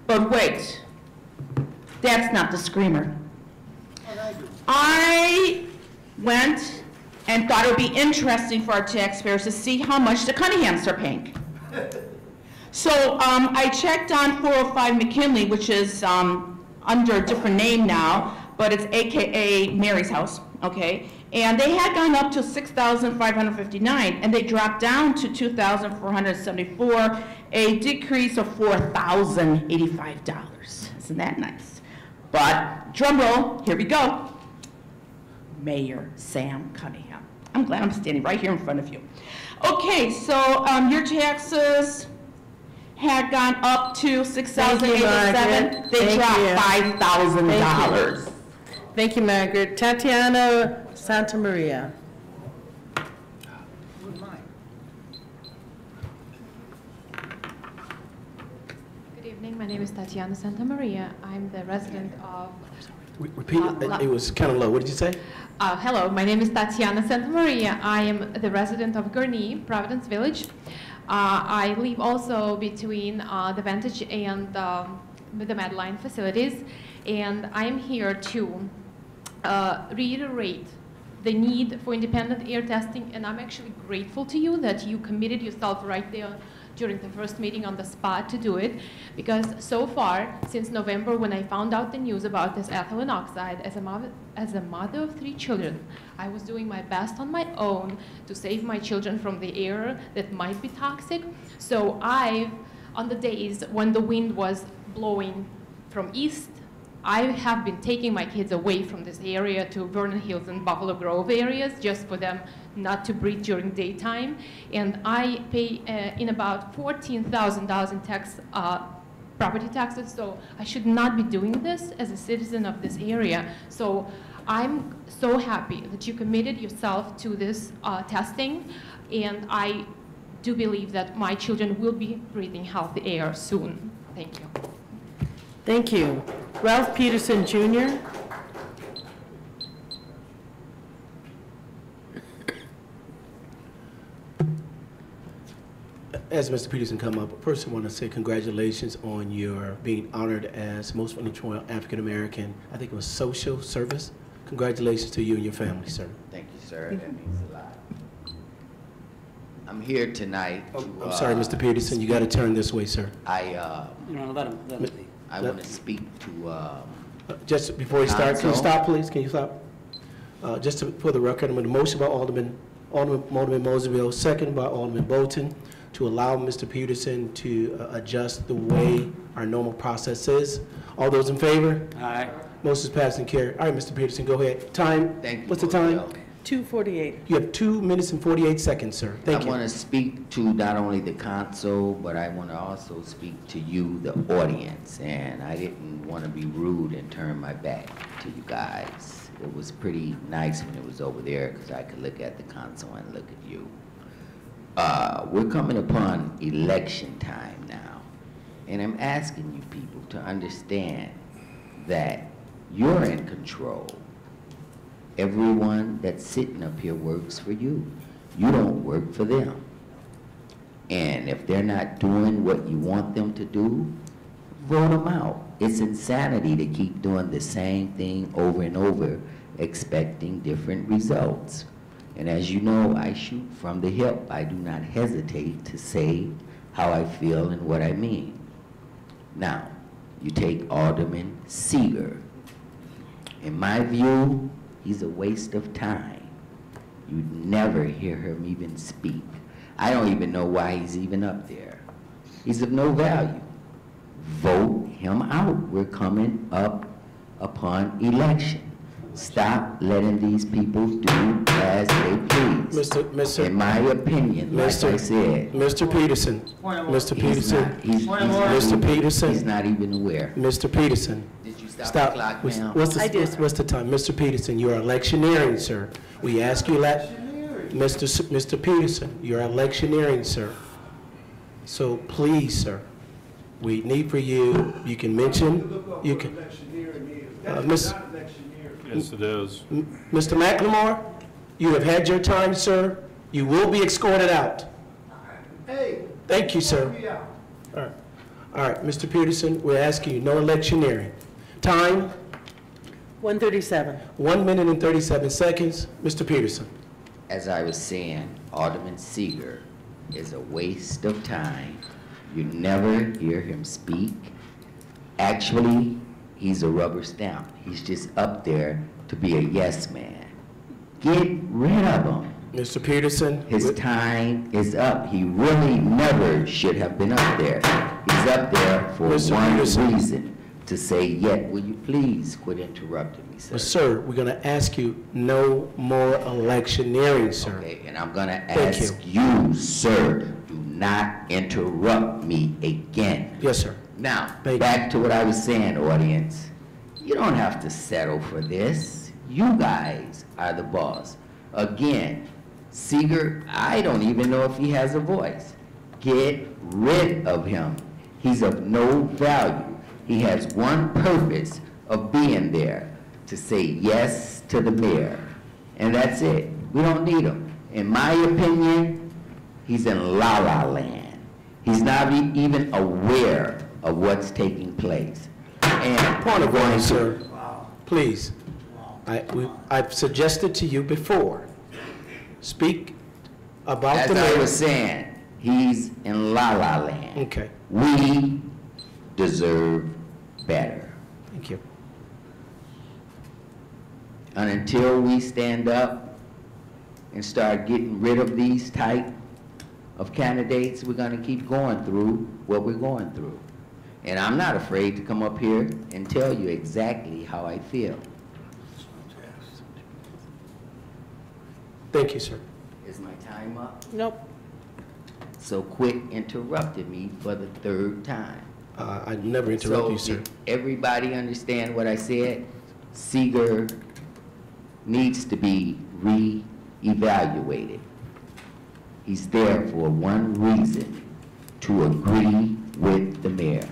But wait, that's not the screamer. I went and thought it would be interesting for our taxpayers to see how much the Cunninghams are paying. So um, I checked on 405 McKinley, which is um, under a different name now, but it's AKA Mary's House, okay? And they had gone up to 6,559, and they dropped down to 2,474, a decrease of $4,085. Isn't that nice? But drum roll, here we go. Mayor Sam Cunningham. I'm glad I'm standing right here in front of you. Okay, so um, your taxes had gone up to six thousand eight hundred seven. They Thank dropped you. five thousand dollars. Thank you, Margaret. Tatiana Santa Maria. Good evening, my name is Tatiana Santa Maria. I'm the resident of, Re- Repeat Uh, it, it was kind of low. What did you say? uh, hello, my name is Tatiana Santa Maria. I am the resident of Gurnee, Providence Village. Uh, I live also between uh, the Vantage and the Medline facilities, and I'm here to uh, reiterate the need for independent air testing, and I'm actually grateful to you that you committed yourself right there during the first meeting on the spot to do it, because so far, since November, when I found out the news about this ethylene oxide, as a mother, as a mother of three children, I was doing my best on my own to save my children from the air that might be toxic. So I, on the days when the wind was blowing from east I have been taking my kids away from this area to Vernon Hills and Buffalo Grove areas just for them not to breathe during daytime. And I pay uh, in about $14,000 in tax, uh, property taxes, so I should not be doing this as a citizen of this area. So I'm so happy that you committed yourself to this uh, testing, and I do believe that my children will be breathing healthy air soon. Thank you. Thank you. Ralph Peterson Jr. as Mr. Peterson come up, first I want to say congratulations on your being honored as most influential African American, I think it was social service. Congratulations to you and your family, sir. Thank you, sir. That means a lot. I'm here tonight to, I'm sorry, uh, Mr. Peterson, you got to turn this way, sir. I, uh, You know, let him, let him speak. I want to speak to, uh, Just before you start, can you Counsel. stop, please? Can you stop? Uh, Just to- for the record, I'm going to motion by Alderman, Alderman Alderman Moseville, second by Alderman Bolton, to allow Mr. Peterson to uh, adjust the way our normal process is. All those in favor? Aye. Motion is passed and carried. All right, Mr. Peterson, go ahead. Time? Thank you, What's the time? 2:48. You have two minutes and 48 seconds, sir. Thank you. I you. want to speak to not only the council, but I want to also speak to you, the audience. And I didn't want to be rude and turn my back to you guys. It was pretty nice when it was over there because I could look at the council and look at you. Uh, we're coming upon election time now. And I'm asking you people to understand that you're in control. Everyone that's sitting up here works for you. You don't work for them. And if they're not doing what you want them to do, vote them out. It's insanity to keep doing the same thing over and over, expecting different results. And as you know, I shoot from the hip. I do not hesitate to say how I feel and what I mean. Now, you take Alderman Seger. In my view, he's a waste of time. You'd never hear him even speak. I don't even know why he's even up there. He's of no value. Vote him out. We're coming up upon election. Stop letting these people do as they please. Mr. Mr. In my opinion, like Mr. I said. Mr. Peterson. Mr. He's Peterson. not- he's- he's Mr. not- Peterson. He's not even aware. Mr. Peterson. Did you stop the Stop. clock, What's- ma'am? What's the, I did. what's- what's the time? Mr. Peterson, you're electioneering, sir. We ask you, elect, Mr. S- Mr. Peterson, you're electioneering, sir. So please, sir, we need for you, you can mention, you can. Uh, Miss- Yes, it is. M- Mr. McLemore, you have had your time, sir. You will be escorted out. Hey. Thank you, sir. All right, all right, Mr. Peterson, we're asking you, no electioneering. Time? 137. One minute and 37 seconds. Mr. Peterson. As I was saying, Alderman Seger is a waste of time. You never hear him speak. Actually, he's a rubber stamp. He's just up there to be a yes man. Get rid of him. Mr. Peterson. His time is up. He really never should have been up there. He's up there for Mr. one Peterson. reason, to say, yet, will you please quit interrupting me, sir? Sir, we're going to ask you no more electioneering, sir. Okay, and I'm gonna ask you, sir, do not interrupt me again. Yes, sir. Now, back to what I was saying, audience. You don't have to settle for this. You guys are the boss. Again, Seger, I don't even know if he has a voice. Get rid of him. He's of no value. He has one purpose of being there, to say yes to the mayor. And that's it. We don't need him. In my opinion, he's in la-la land. He's not even aware of what's taking place. And Point of order, sir. Please. I, we, I've suggested to you before, speak about As the I mayor. was saying, he's in la-la land. Okay. We deserve better. Thank you. And until we stand up and start getting rid of these type of candidates, we're gonna keep going through what we're going through. And I'm not afraid to come up here and tell you exactly how I feel. Thank you, sir. Is my time up? Nope. So quit interrupting me for the third time. Uh, I never interrupt you, sir. everybody understand what I said? Seger needs to be re-evaluated. He's there for one reason, to agree with the mayor.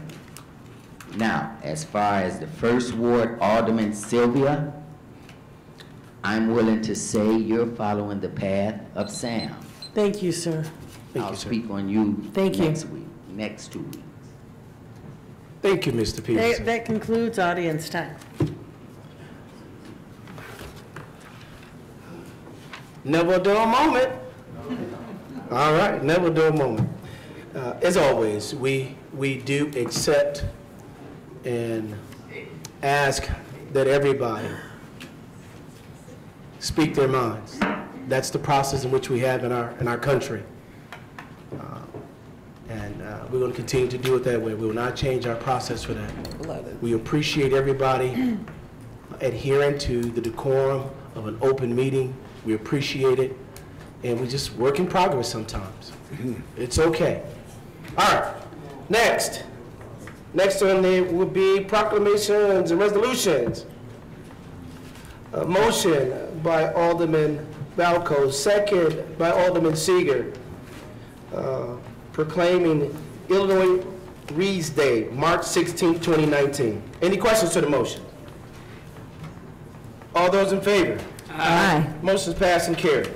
Now, as far as the first ward, Alderman Sylvia, I'm willing to say you're following the path of Sam. Thank you, sir. I'll you, sir. speak on you Thank you. next week, next two weeks. Thank you, Mr. That Peterson. that concludes audience time. Never do a dull moment. All right, never do a dull moment. Uh, As always, we, we do accept and ask that everybody speak their minds. That's the process in which we have in our, in our country. And we're going to continue to do it that way. We will not change our process for that. Love it. We appreciate everybody adhering to the decorum of an open meeting. We appreciate it, and we just work in progress sometimes. It's okay. All right, next. Next on there will be proclamations and resolutions. A motion by Alderman Valco, second by Alderman Seger, uh, proclaiming Illinois Reads Day, March 16, 2019. Any questions to the motion? All those in favor? Aye. Motion's passed and carried.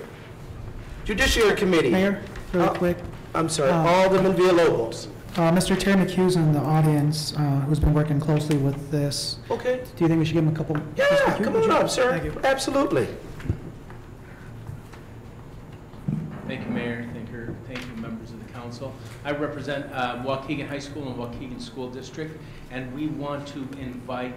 Judiciary Committee. Mayor, real Uh, quick. I'm sorry, Uh, Alderman Villalobos. Uh, Mr. Terry McHugh's in the audience, uh, who's been working closely with this. Okay. Do you think we should give him a couple? Yeah, McHugh, come would on you- up, sir. Thank you. Absolutely. Thank you, Mayor. Thank you, members of the council. I represent uh, Waukegan High School and Waukegan School District, and we want to invite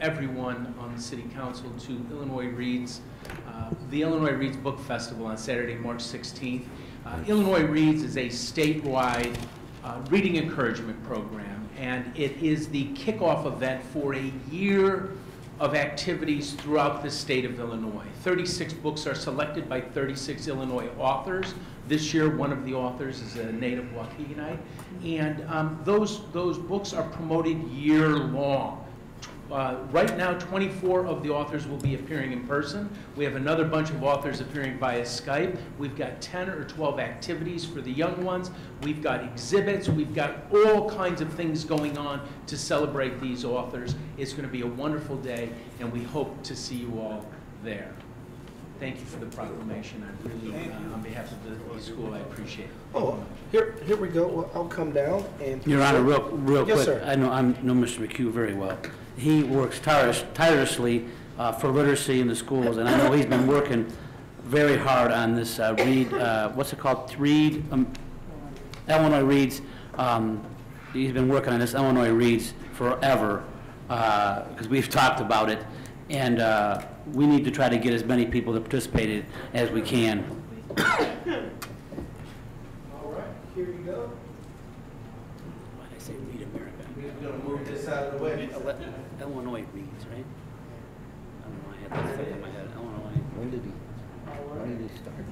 everyone on the city council to Illinois Reads, uh, the Illinois Reads Book Festival on Saturday, March 16th. Uh, Illinois Reads is a statewide uh, reading encouragement program, and it is the kickoff event for a year of activities throughout the state of Illinois. 36 books are selected by 36 Illinois authors. This year, one of the authors is a native Waukeganite. And um, those, those books are promoted year-long. Uh, Right now, 24 of the authors will be appearing in person. We have another bunch of authors appearing via Skype. We've got 10 or 12 activities for the young ones. We've got exhibits. We've got all kinds of things going on to celebrate these authors. It's going to be a wonderful day, and we hope to see you all there. Thank you for the proclamation. I really, uh, on behalf of the the school, I appreciate it. Oh, here, here we go. Well, I'll come down and. Your Honor, real, real Yes, quick. sir. I know, I know Mr. McHugh very well. He works tireless- tirelessly uh, for literacy in the schools, and I know he's been working very hard on this uh, read, uh, what's it called? Read, um, Illinois Reads. um, He's been working on this Illinois Reads forever, because we've talked about it. And uh, we need to try to get as many people to participate in as we can. All right, here you go. Why did I say Read America. We're gonna move this out of the way. Illinois Reads, right? I don't know, I had that thing in my head, Illinois. When did he, when did he start?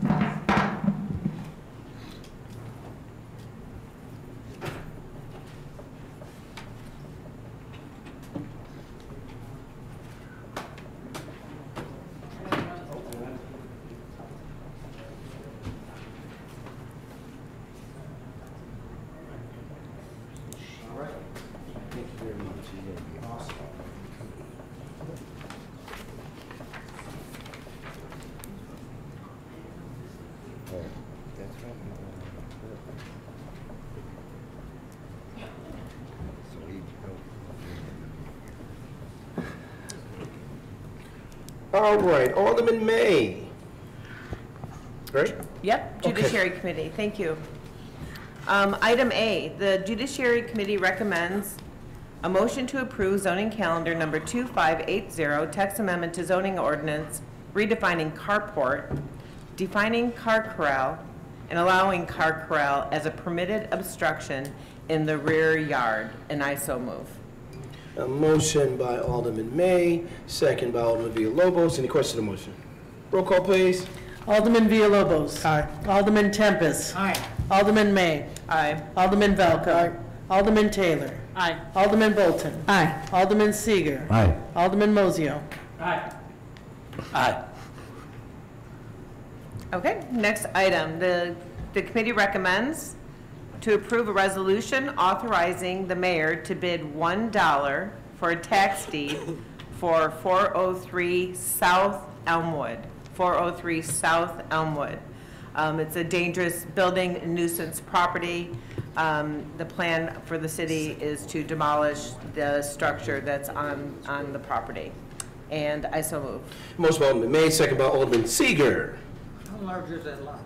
All right. Thank you very much. Awesome. Oh, that's right. So he, All right, Alderman May. Right? Yep, Okay. Judiciary Committee, thank you. Um, Item A, the Judiciary Committee recommends a motion to approve zoning calendar number 2580, text amendment to zoning ordinance redefining carport, defining car corral, and allowing car corral as a permitted obstruction in the rear yard, and I so move. A motion by Alderman May, second by Alderman Villalobos. Any question on the motion? Roll call, please. Alderman Villalobos. Aye. Alderman TenPas. Aye. Alderman May. Aye. Alderman Valco. Aye. Alderman Taylor. Aye. Alderman Bolton. Aye. Alderman Seger. Aye. Alderman Moisio. Aye. Aye. Okay, next item, the, the committee recommends to approve a resolution authorizing the mayor to bid one dollar for a tax deed for four oh three South Elmwood, four oh three South Elmwood. Um, It's a dangerous building nuisance property. Um, The plan for the city is to demolish the structure that's on, on the property. And I so move. Motion by Alderman May, second by Alderman Seger. How large is that lot?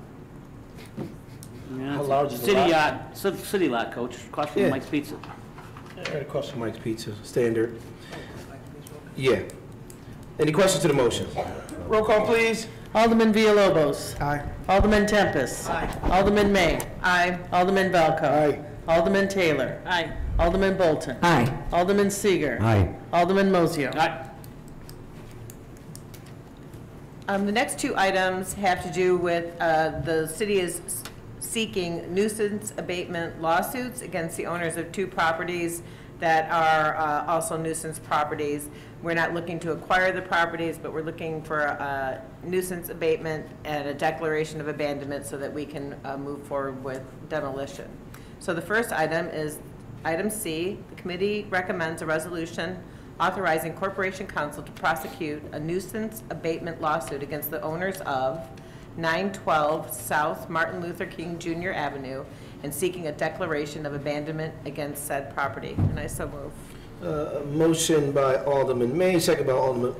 Yeah, How large is the City lot? yacht, ci- city lot, coach, across from Mike's Pizza. Right across from Mike's Pizza, standard. Yeah. Any questions to the motion? Roll call, please. Alderman Villalobos. Aye. Alderman TenPas. Aye. Alderman May. Aye. Alderman Valco. Aye. Alderman Taylor. Aye. Alderman Bolton. Aye. Alderman Seger. Aye. Alderman Moisio. Aye. Um, the next two items have to do with, uh, the city is seeking nuisance abatement lawsuits against the owners of two properties that are, uh, also nuisance properties. We're not looking to acquire the properties, but we're looking for a nuisance abatement and a declaration of abandonment so that we can, uh, move forward with demolition. So the first item is item C. The committee recommends a resolution authorizing Corporation Counsel to prosecute a nuisance abatement lawsuit against the owners of 912 South Martin Luther King Jr. Avenue and seeking a declaration of abandonment against said property. And I so move. Uh, Motion by Alderman May, second by Alderman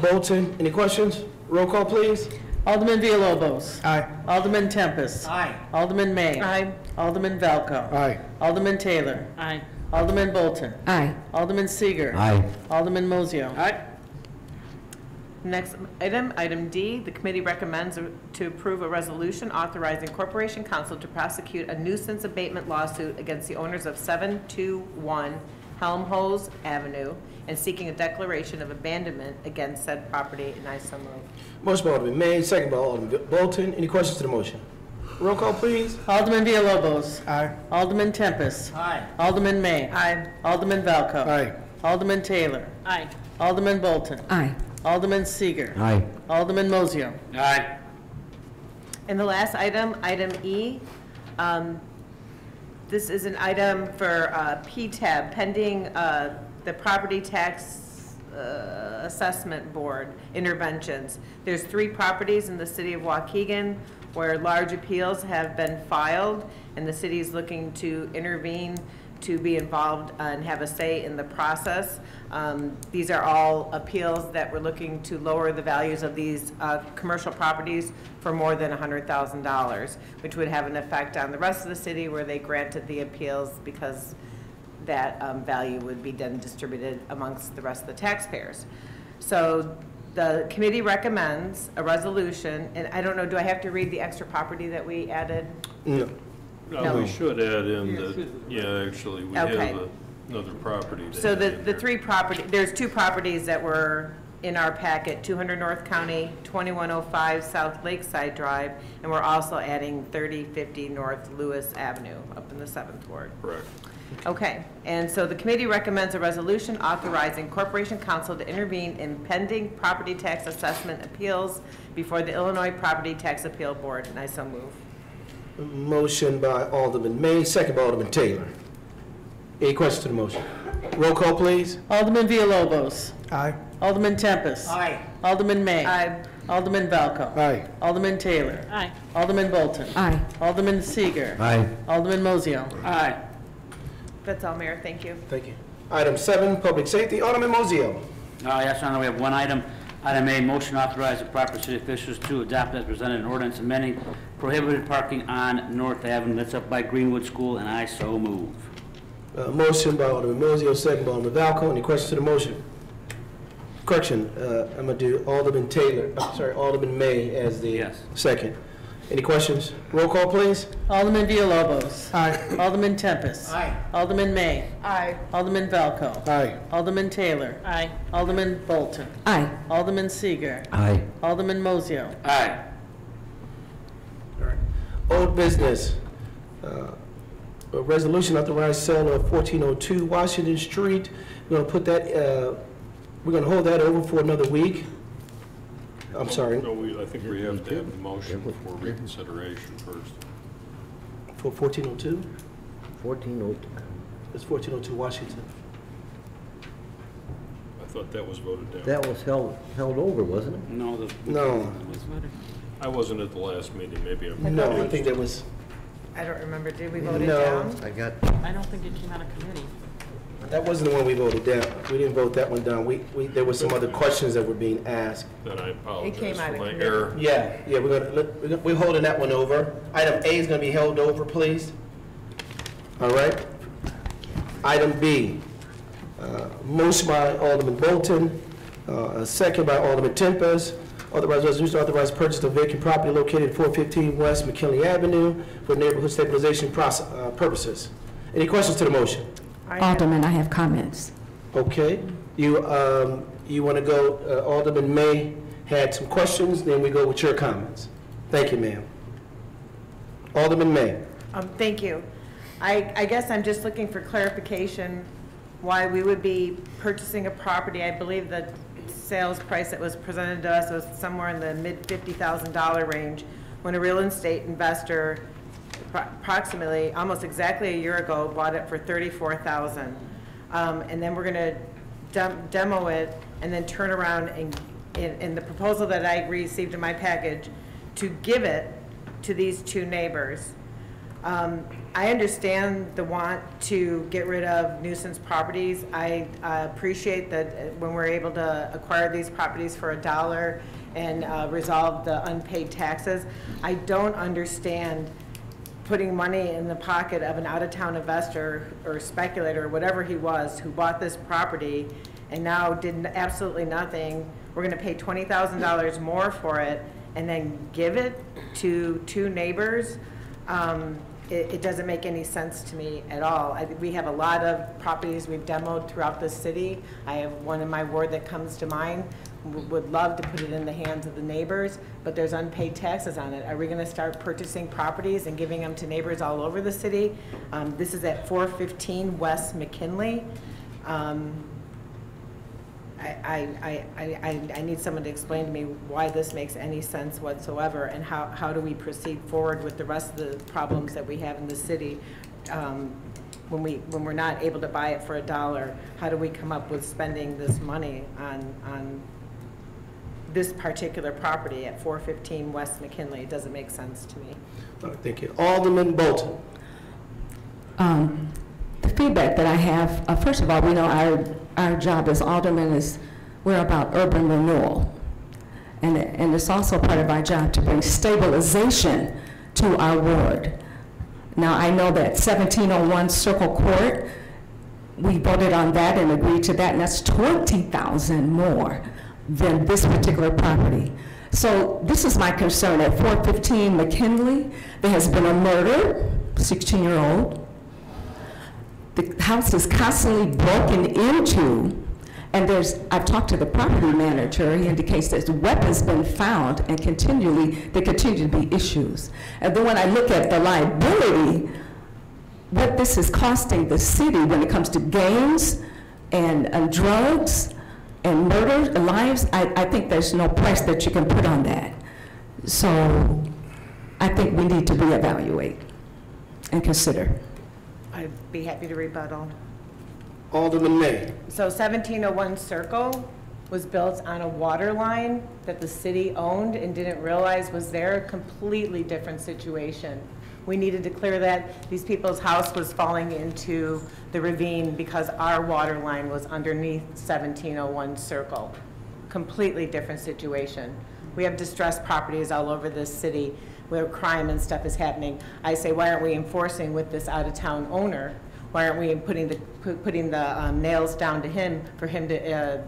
Bolton. Any questions? Roll call, please. Alderman Villalobos. Aye. Alderman TenPas. Aye. Alderman May. Aye. Alderman Valco. Aye. Alderman Taylor. Aye. Alderman Bolton. Aye. Alderman Seger. Aye. Alderman Moisio. Aye. Next item, item D, the committee recommends to approve a resolution authorizing Corporation Counsel to prosecute a nuisance abatement lawsuit against the owners of 721 Helmholtz Avenue and seeking a declaration of abandonment against said property, and I so move. Motion by Alderman May, second by Alderman Bolton. Any questions to the motion? Roll call, please. Alderman Villalobos. Aye. Alderman TenPas. Aye. Alderman May. Aye. Alderman Valco. Aye. Alderman Taylor. Aye. Alderman Bolton. Aye. Alderman Seger. Aye. Alderman Moisio. Aye. And the last item, item E, um, this is an item for uh, PTAB, pending uh, the Property Tax uh, Assessment Board interventions. There's three properties in the city of Waukegan where large appeals have been filed, and the city is looking to intervene to be involved and have a say in the process. Um, These are all appeals that we're looking to lower the values of these uh, commercial properties for more than $100,000, which would have an effect on the rest of the city where they granted the appeals because that um, value would be then distributed amongst the rest of the taxpayers. So the committee recommends a resolution, and I don't know, do I have to read the extra property that we added? No. No. We should add in that, yeah, actually, we have Okay. a- another property. to So add the, in the there. three property, there's two properties that were in our packet, 200 North County, 2105 South Lakeside Drive, and we're also adding 3050 North Lewis Avenue up in the 7th Ward. Correct. Okay, and so the committee recommends a resolution authorizing Corporation Counsel to intervene in pending property tax assessment appeals before the Illinois Property Tax Appeal Board, and I so move. Motion by Alderman May, second by Alderman Taylor. Any questions to the motion? Roll call, please. Alderman Villalobos. Aye. Alderman TenPas. Aye. Alderman May. Aye. Alderman Valco. Aye. Alderman Taylor. Aye. Alderman Bolton. Aye. Alderman Seger. Aye. Alderman Moisio. Aye. That's all, Mayor, thank you. Thank you. Item seven, public safety, Alderman Moisio. Uh, yes, Your Honor, we have one item. Item A, motion authorize the proper city officials to adopt as presented an ordinance amending prohibited parking on North Avenue. That's up by Greenwood School, and I so move. Uh, Motion by Alderman Moisio, second by Alderman Valco. Any questions to the motion? Correction, uh, I'm gonna do Alderman Taylor, uh, sorry, Alderman May as the Yes. second. Any questions? Roll call, please. Alderman Villalobos. Aye. Alderman TenPas. Aye. Alderman May. Aye. Alderman Valco. Aye. Alderman Taylor. Aye. Alderman Bolton. Aye. Alderman Seger. Aye. Alderman Moisio. Aye. Old business. Uh, A resolution authorized sale of 1402 Washington Street. We're gonna put that, uh, we're gonna hold that over for another week. I'm sorry, No, we, I think we have to have the motion for reconsideration first. for 1402? Fourteen oh, It's 1402 Washington. I thought that was voted down. that was held, held over, wasn't it? No, the. No. I wasn't at the last meeting, maybe I'm. No, I think there was, I don't remember, did we vote it No. down? I got, I don't think it came out of committee. that wasn't the one we voted down. We didn't vote that one down. We, we, there were some other questions that were being asked. Then I apologize out for of my committee. error. Yeah, yeah, we're gonna, let- we're we're holding that one over. Item A is gonna be held over, please. All right? Item B, uh, motion by Alderman Bolton, uh, a second by Alderman TenPas. Authorize resolution to authorize purchase of vacant property located at 415 West McKinley Avenue for neighborhood stabilization process, uh, purposes. Any questions to the motion? Alderman, I have comments. Okay, you, um, you want to go, uh, Alderman May had some questions, then we go with your comments. Thank you, ma'am. Alderman May. Um, thank you. I, I guess I'm just looking for clarification why we would be purchasing a property. I believe the sales price that was presented to us was somewhere in the mid fifty thousand dollar range, when a real estate investor approximately, almost exactly a year ago, bought it for thirty-four thousand. Um, and then we're gonna dem- demo it and then turn around and, in the proposal that I received in my package, to give it to these two neighbors. Um, I understand the want to get rid of nuisance properties. I appreciate that uh, when we're able to acquire these properties for a dollar and uh, resolve the unpaid taxes. I don't understand putting money in the pocket of an out-of-town investor or speculator, whatever he was, who bought this property and now did absolutely nothing. We're gonna pay twenty thousand dollars more for it and then give it to two neighbors. Um, it, it doesn't make any sense to me at all. I, we have a lot of properties we've demoed throughout the city. I have one in my ward that comes to mind. Would love to put it in the hands of the neighbors, but there's unpaid taxes on it. Are we gonna start purchasing properties and giving them to neighbors all over the city? Um, this is at four fifteen West McKinley. Um, I, I, I, I, I need someone to explain to me why this makes any sense whatsoever, and how, how do we proceed forward with the rest of the problems that we have in the city? Um, When we, when we're not able to buy it for a dollar, how do we come up with spending this money on, on this particular property at four fifteen West McKinley? It doesn't make sense to me. All right, Thank you. Alderman Bolton. Um, The feedback that I have, uh, first of all, we know our, our job as aldermen is, we're about urban renewal. And, and it's also part of our job to bring stabilization to our ward. Now, I know that 1701 Circle Court, we voted on that and agreed to that, and that's 20,000 more than this particular property. So this is my concern. At 415 McKinley, there has been a murder, 16-year-old. The house is constantly broken into, and there's, I've talked to the property manager, he indicates that weapons been found and continually, there continue to be issues. And then when I look at the liability, what this is costing the city when it comes to games and, and drugs and murder, lives, I, I think there's no price that you can put on that. So I think we need to reevaluate and consider. I'd be happy to rebuttal. Alderman May. So 1701 Circle was built on a water line that the city owned and didn't realize was there, a completely different situation. We needed to clear that. These people's house was falling into the ravine because our water line was underneath 1701 Circle. Completely different situation. We have distressed properties all over this city where crime and stuff is happening. I say, why aren't we enforcing with this out-of-town owner? Why aren't we putting the, putting the um, nails down to him for him to, uh,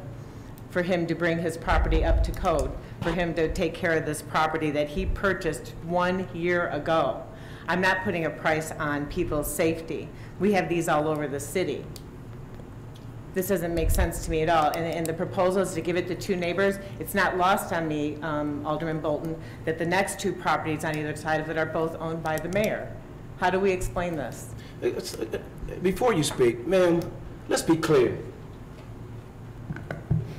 for him to bring his property up to code? For him to take care of this property that he purchased one year ago? I'm not putting a price on people's safety. We have these all over the city. This doesn't make sense to me at all. And, and the proposal is to give it to two neighbors. It's not lost on me, um, Alderman Bolton, that the next two properties on either side of it are both owned by the mayor. How do we explain this? Uh, Before you speak, ma'am, let's be clear.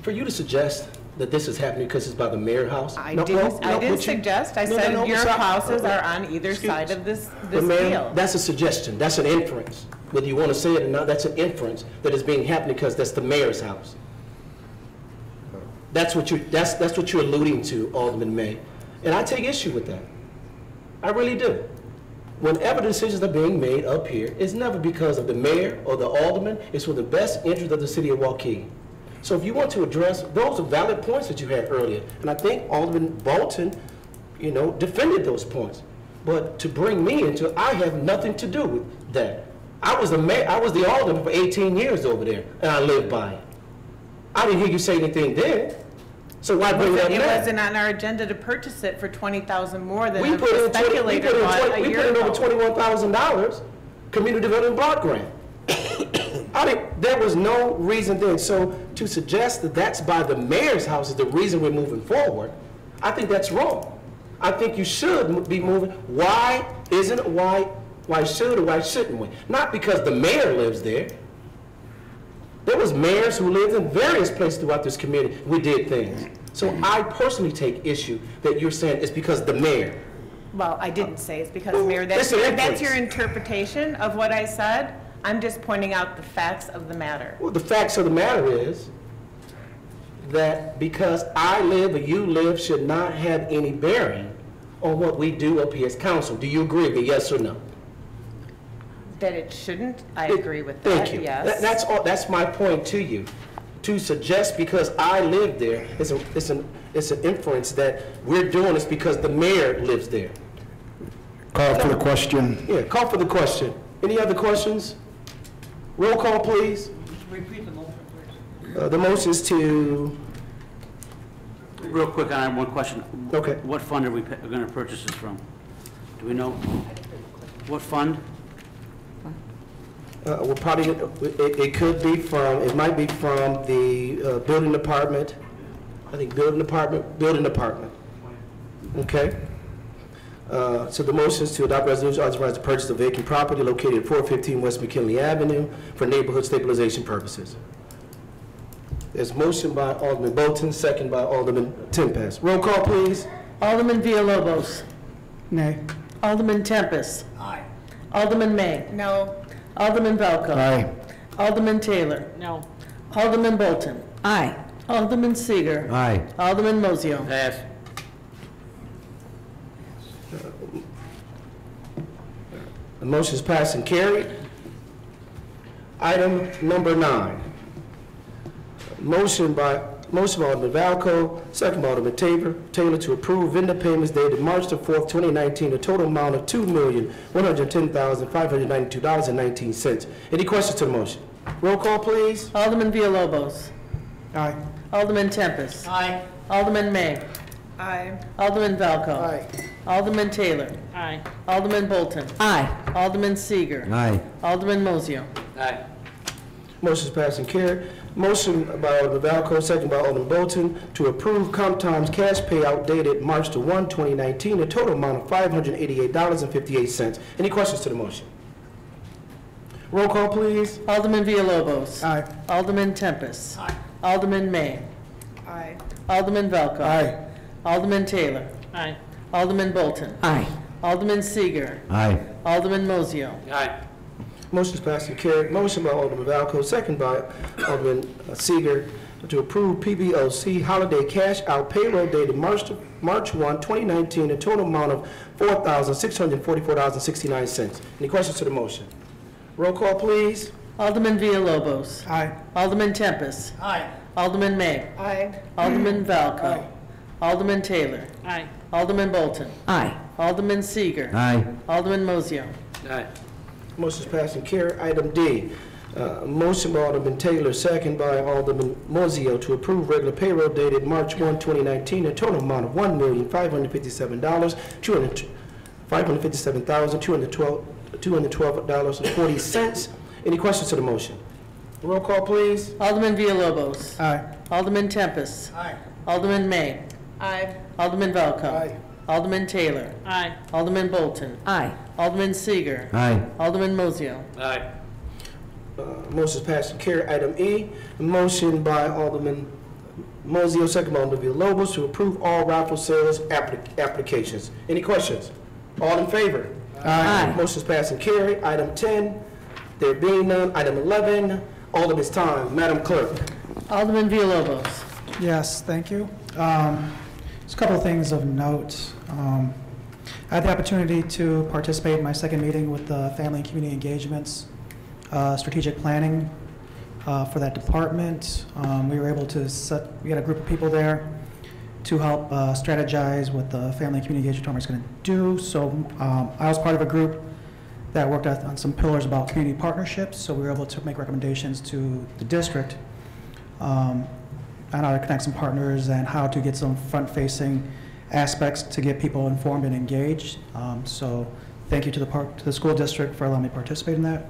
For you to suggest that this is happening because it's by the mayor house? I no, didn't, no, I didn't would you- suggest, I No, said your houses Uh, are on either side of this, this deal. that's a suggestion, that's an inference. Whether you want to say it or not, that's an inference that is being happening because that's the mayor's house. That's what you, that's, that's what you're alluding to, Alderman May. And I take issue with that. I really do. Whenever decisions are being made up here, it's never because of the mayor or the alderman, it's for the best interest of the city of Waukegan. So if you want to address, those are valid points that you had earlier. And I think Alderman Bolton, you know, defended those points. But to bring me into, I have nothing to do with that. I was the mayor, I was the alderman for 18 years over there, and I lived by it. I didn't hear you say anything then. So why bring that It up now? wasn't on our agenda to purchase it for 20,000 more than We the put in 20, we speculator put in bought 20, a we year put in over ago. twenty-one thousand dollars, community development block grant. I didn't, there was no reason then, so to suggest that that's by the mayor's house is the reason we're moving forward, I think that's wrong. I think you should be moving, why isn't, it? why, why should or why shouldn't we? Not because the mayor lives there. There was mayors who lived in various places throughout this community, we did things. So I personally take issue that you're saying it's because the mayor. Well, I didn't say it's because Well, Mayor, that's, that's your interpretation of what I said. I'm just pointing out the facts of the matter. Well, the facts of the matter is that because I live or you live should not have any bearing on what we do up here as council. Do you agree with me, yes or no? That it shouldn't, I agree with that, Thank you. yes. That- That's all, that's my point to you. To suggest because I live there, it's a, it's an, it's an inference that we're doing this because the mayor lives there. Call for the question. Yeah, call for the question. Any other questions? Roll call, please. Repeat the motion, please. Uh, the motion is to, Real quick, I have one question. Okay. What fund are we going to purchase this from? Do we know? What fund? Uh, Well, probably, it, it could be from, it might be from the uh, building department, I think building department, building department. Okay? Uh, So the motion is to adopt resolution authorizing the purchase of vacant property located at 415 West McKinley Avenue for neighborhood stabilization purposes. There's motion by Alderman Bolton, second by Alderman TenPas. Roll call, please. Alderman Villalobos. Nay. Alderman TenPas. Aye. Alderman May. No. Alderman Valco. Aye. Alderman Taylor. No. Alderman Bolton. Aye. Alderman Seger. Aye. Alderman Moisio. Pass. The motion is passed and carried. Item number nine. Motion by, motion by Alderman Valco, second by Alderman Taylor, Taylor to approve vendor payments dated March the fourth, twenty nineteen, a total amount of two million, one hundred ten thousand, five hundred ninety-two dollars and nineteen cents. Any questions to the motion? Roll call, please. Alderman Villalobos. Aye. Alderman TenPas. Aye. Alderman May. Aye. Alderman Valco. Aye. Alderman Taylor. Aye. Alderman Bolton. Aye. Alderman Seger. Aye. Alderman Moisio. Aye. Motion is passed and carried. Motion by Alderman Valco, second by Alderman Bolton, to approve Comtom's cash payout dated March the 1, 2019, a total amount of $588.58. Any questions to the motion? Roll call, please. Alderman Villalobos. Aye. Alderman TenPas. Aye. Alderman May. Aye. Alderman Valco. Aye. Alderman Taylor. Aye. Alderman Bolton. Aye. Alderman Seger. Aye. Alderman Moisio. Aye. Motion is passed and carried. Motion by Alderman Valco, second by Alderman uh, Seger, to approve PBOC holiday cash out payroll dated March, to- March 1, 2019, a total amount of $4,644.69. Any questions to the motion? Roll call, please. Alderman Villalobos. Aye. Alderman TenPas. Aye. Alderman May. Aye. Alderman Valco. Aye. Alderman Taylor. Aye. Alderman Bolton. Aye. Alderman Seger. Aye. Alderman Moisio. Aye. Motion is passed and carried. Item D, uh, motion by Alderman Taylor, second by Alderman Moisio to approve regular payroll dated March 1, 2019, a total amount of $1,557, $557,212.40. Any questions to the motion? Roll call, please. Alderman Villalobos. Aye. Alderman TenPas. Aye. Alderman May. Aye. Alderman Valco. Aye. Alderman Taylor. Aye. Alderman Bolton. Aye. Alderman Seger. Aye. Alderman Moisio. Aye. Uh, Motion is passed and carried. Item E, motion by Alderman Moisio, second by Alderman Villalobos to approve all raffle sales applic- applications. Any questions? All in favor? Aye. Motion is passed and carried. Item 10, there being none. Item 11, Alderman's time. Madam Clerk. Alderman Villalobos. Yes, thank you. Um, Just a couple of things of note. Um, I had the opportunity to participate in my second meeting with the Family and Community Engagements uh, Strategic Planning uh, for that department. Um, We were able to set, we had a group of people there to help uh, strategize what the Family and Community Engagement Department is going to do. So um, I was part of a group that worked on some pillars about community partnerships, so we were able to make recommendations to the district um, on how to connect some partners and how to get some front-facing aspects to get people informed and engaged. Um, So thank you to the park, to the school district for allowing me to participate in that.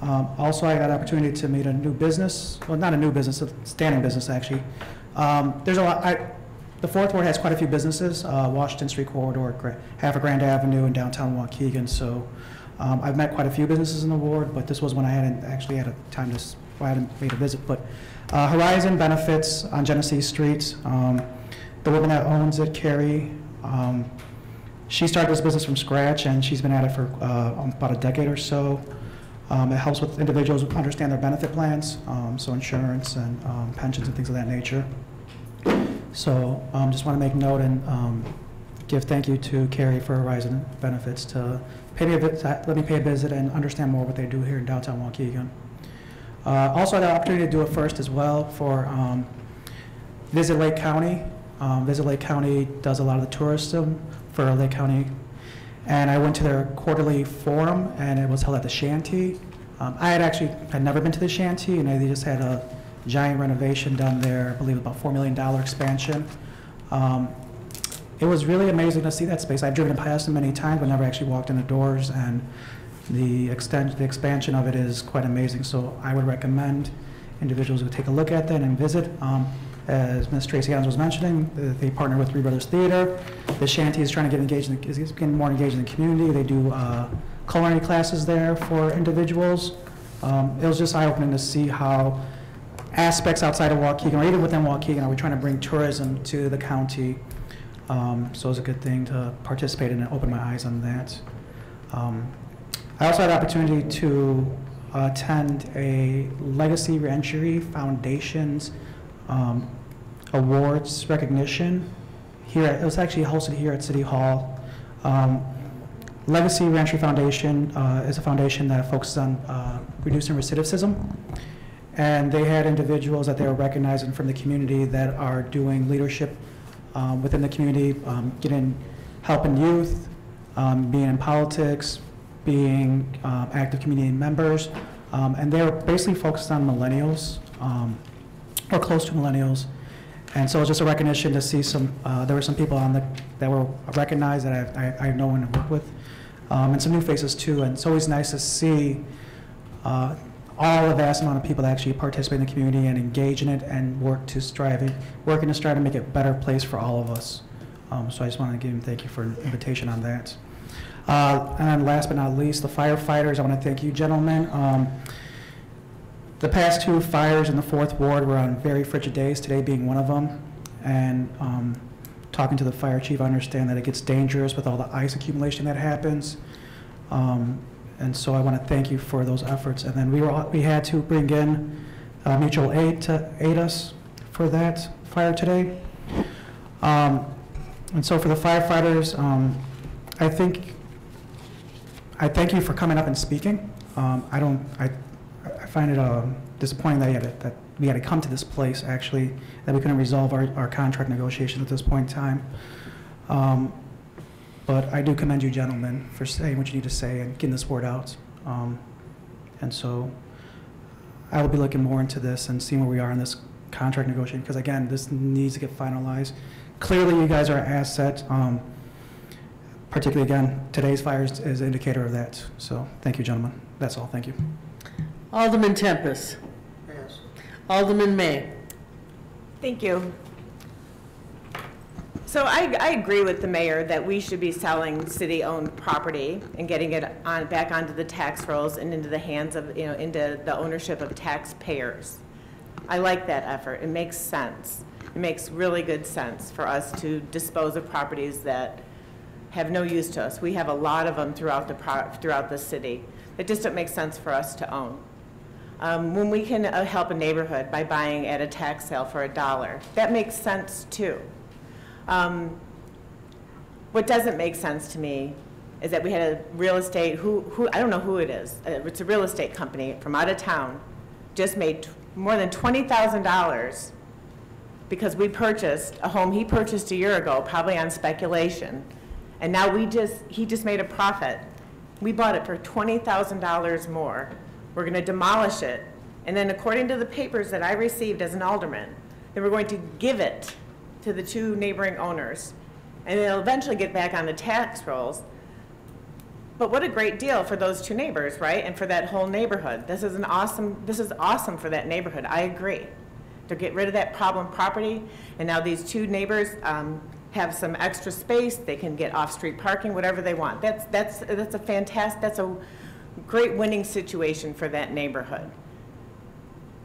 Um, Also, I got an opportunity to meet a new business, well, not a new business, a standing business, actually. Um, There's a lot, I, the Fourth Ward has quite a few businesses, uh, Washington Street Corridor, half of Grand Avenue and downtown Waukegan, so um, I've met quite a few businesses in the ward, but this was when I hadn't actually had a time to, well, I hadn't made a visit, but uh, Horizon Benefits on Genesee Street, um, the woman that owns it, Carrie, um, she started this business from scratch, and she's been at it for uh, about a decade or so. Um, It helps with individuals who understand their benefit plans, um, so insurance and um, pensions and things of that nature. So um, just want to make note and um, give thank you to Carrie for Horizon Benefits to pay me a visit, let me pay a visit and understand more what they do here in downtown Waukegan. Uh, Also had the opportunity to do it first as well for um, Visit Lake County. Um, Visit Lake County does a lot of the tourism for Lake County. And I went to their quarterly forum, and it was held at the Shanty. Um, I had actually, had never been to the Shanty, and they just had a giant renovation done there, I believe about $4 million expansion. Um, It was really amazing to see that space. I've driven past it many times, but never actually walked in the doors, and the extent, the expansion of it is quite amazing. So I would recommend individuals who take a look at that and visit. Um, As Ms. Tracy Adams was mentioning, th- they partner with Three Brothers Theater. The Shanty is trying to get engaged, in the- is getting more engaged in the community. They do uh, culinary classes there for individuals. Um, It was just eye-opening to see how aspects outside of Waukegan, or even within Waukegan, are we trying to bring tourism to the county? Um, So it was a good thing to participate in and open my eyes on that. Um, I also had the opportunity to attend a Legacy Reentry Foundation's um, awards recognition here, at- it was actually hosted here at City Hall. Um, Legacy Reentry Foundation uh, is a foundation that focuses on uh, reducing recidivism. And they had individuals that they were recognizing from the community that are doing leadership um, within the community, um, getting, helping youth, um, being in politics, being um, active community members. Um, And they were basically focused on millennials, or close to millennials. And so it's just a recognition to see some, uh, there were some people on the, that were recognized that I, I- I know and work with, um, and some new faces too. And it's always nice to see uh, all the vast amount of people that actually participate in the community and engage in it and work to strive, working to strive to make it a better place for all of us. Um, So I just want to give him, thank you for an invitation on that. Uh, And last but not least, the firefighters, I want to thank you, gentlemen. Um, the past two fires in the fourth ward were on very frigid days, today being one of them. And um, talking to the fire chief, I understand that it gets dangerous with all the ice accumulation that happens. Um, And so I want to thank you for those efforts. And then we were, we had to bring in uh, mutual aid to aid us for that fire today. Um, And so for the firefighters, um, I think, I thank you for coming up and speaking. Um, I don't, I, I find it um, disappointing that, had that we had to come to this place, actually, that we couldn't resolve our, our contract negotiations at this point in time. Um, But I do commend you gentlemen for saying what you need to say and getting this word out. Um, And so I will be looking more into this and seeing where we are in this contract negotiation, because again, this needs to get finalized. Clearly, you guys are an asset, um, particularly again, today's fires is an indicator of that. So, thank you, gentlemen. That's all, thank you. Alderman TenPas. Yes. Alderman May. Thank you. So I, I agree with the mayor that we should be selling city-owned property and getting it on, back onto the tax rolls and into the hands of, you know, into the ownership of taxpayers. I like that effort. It makes sense. It makes really good sense for us to dispose of properties that have no use to us. We have a lot of them throughout the, pro- throughout the city. It just don't make sense for us to own. Um, When we can uh, help a neighborhood by buying at a tax sale for a dollar, that makes sense too. Um, What doesn't make sense to me is that we had a real estate, who, who, I don't know who it is, uh, it's a real estate company from out of town, just made more than $20,000 because we purchased a home he purchased a year ago, probably on speculation. And now we just, he just made a profit. We bought it for $20,000 more. We're going to demolish it. And then according to the papers that I received as an alderman, then we're going to give it to the two neighboring owners. And it'll eventually get back on the tax rolls. But what a great deal for those two neighbors, right? And for that whole neighborhood. This is an awesome, this is awesome for that neighborhood. I agree. To get rid of that problem property, and now these two neighbors um, have some extra space, they can get off-street parking, whatever they want. That's, that's, that's a fantastic, that's a great winning situation for that neighborhood.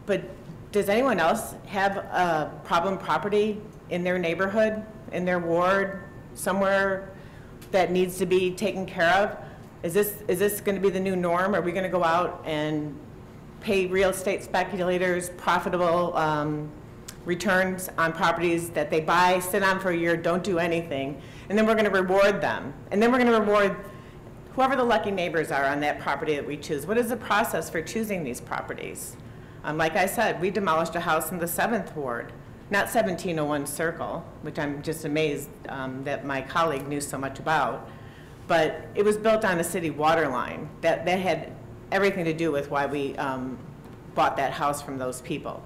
But does anyone else have a problem property in their neighborhood, in their ward, somewhere that needs to be taken care of? Is this, is this going to be the new norm? Are we going to go out and pay real estate speculators profitable um, returns on properties that they buy, sit on for a year, don't do anything, and then we're going to reward them? And then we're going to reward whoever the lucky neighbors are on that property that we choose. What is the process for choosing these properties? Um, like I said, we demolished a house in the seventh ward, not 1701 Circle, which I'm just amazed um, that my colleague knew so much about. But it was built on a city water line. That, that had everything to do with why we um, bought that house from those people.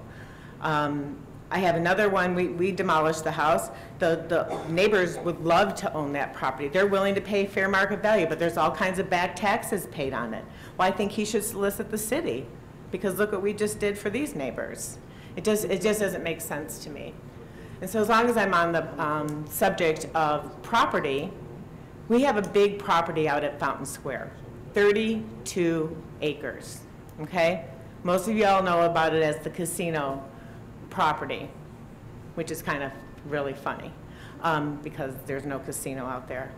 Um, I have another one, we, we demolished the house. The, the neighbors would love to own that property. They're willing to pay fair market value, but there's all kinds of back taxes paid on it. Well, I think he should solicit the city, because look what we just did for these neighbors. It just, it just doesn't make sense to me. And so as long as I'm on the um, subject of property, we have a big property out at Fountain Square, 32 acres, okay? Most of y'all know about it as the casino property, which is kind of really funny um, because there's no casino out there.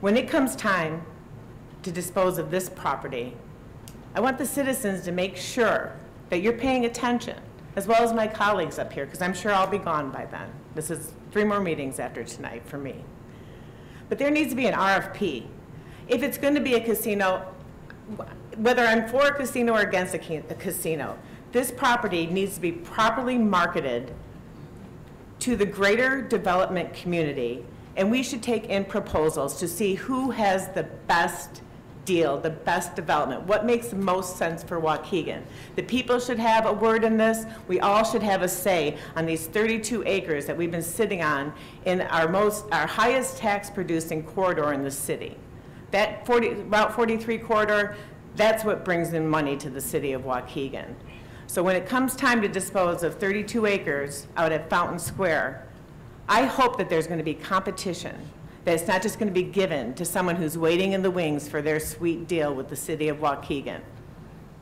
When it comes time to dispose of this property, I want the citizens to make sure that you're paying attention, as well as my colleagues up here, because I'm sure I'll be gone by then. This is three more meetings after tonight for me. But there needs to be an RFP. If it's going to be a casino, whether I'm for a casino or against a, ca- a casino, this property needs to be properly marketed to the greater development community, and we should take in proposals to see who has the best deal, the best development, what makes the most sense for Waukegan. The people should have a word in this. We all should have a say on these 32 acres that we've been sitting on in our most, our highest tax-producing corridor in the city. That 40, Route 43 corridor, that's what brings in money to the city of Waukegan. So when it comes time to dispose of 32 acres out at Fountain Square, I hope that there's going to be competition, that it's not just going to be given to someone who's waiting in the wings for their sweet deal with the city of Waukegan.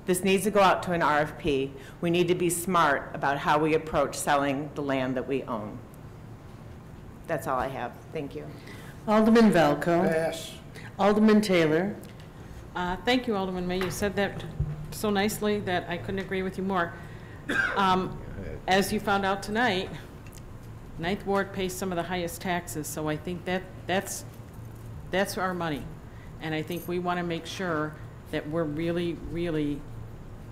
This needs to go out to an RFP. We need to be smart about how we approach selling the land that we own. That's all I have. Thank you. Alderman Valco. Yes. Alderman Taylor. Uh, Thank you, Alderman May. You said that so nicely that I couldn't agree with you more. Um, As you found out tonight, Ninth Ward pays some of the highest taxes, so I think that, that's, that's our money. And I think we want to make sure that we're really, really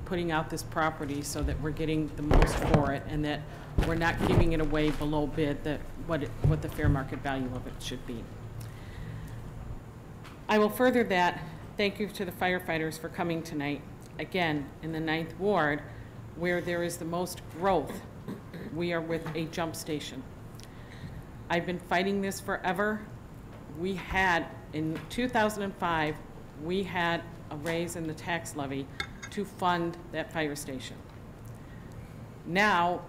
putting out this property so that we're getting the most for it and that we're not giving it away below bid, that what, it- what the fair market value of it should be. I will further that, thank you to the firefighters for coming tonight. Again, in the Ninth Ward, where there is the most growth, we are with a jump station. I've been fighting this forever. We had, in 2005, we had a raise in the tax levy to fund that fire station. Now,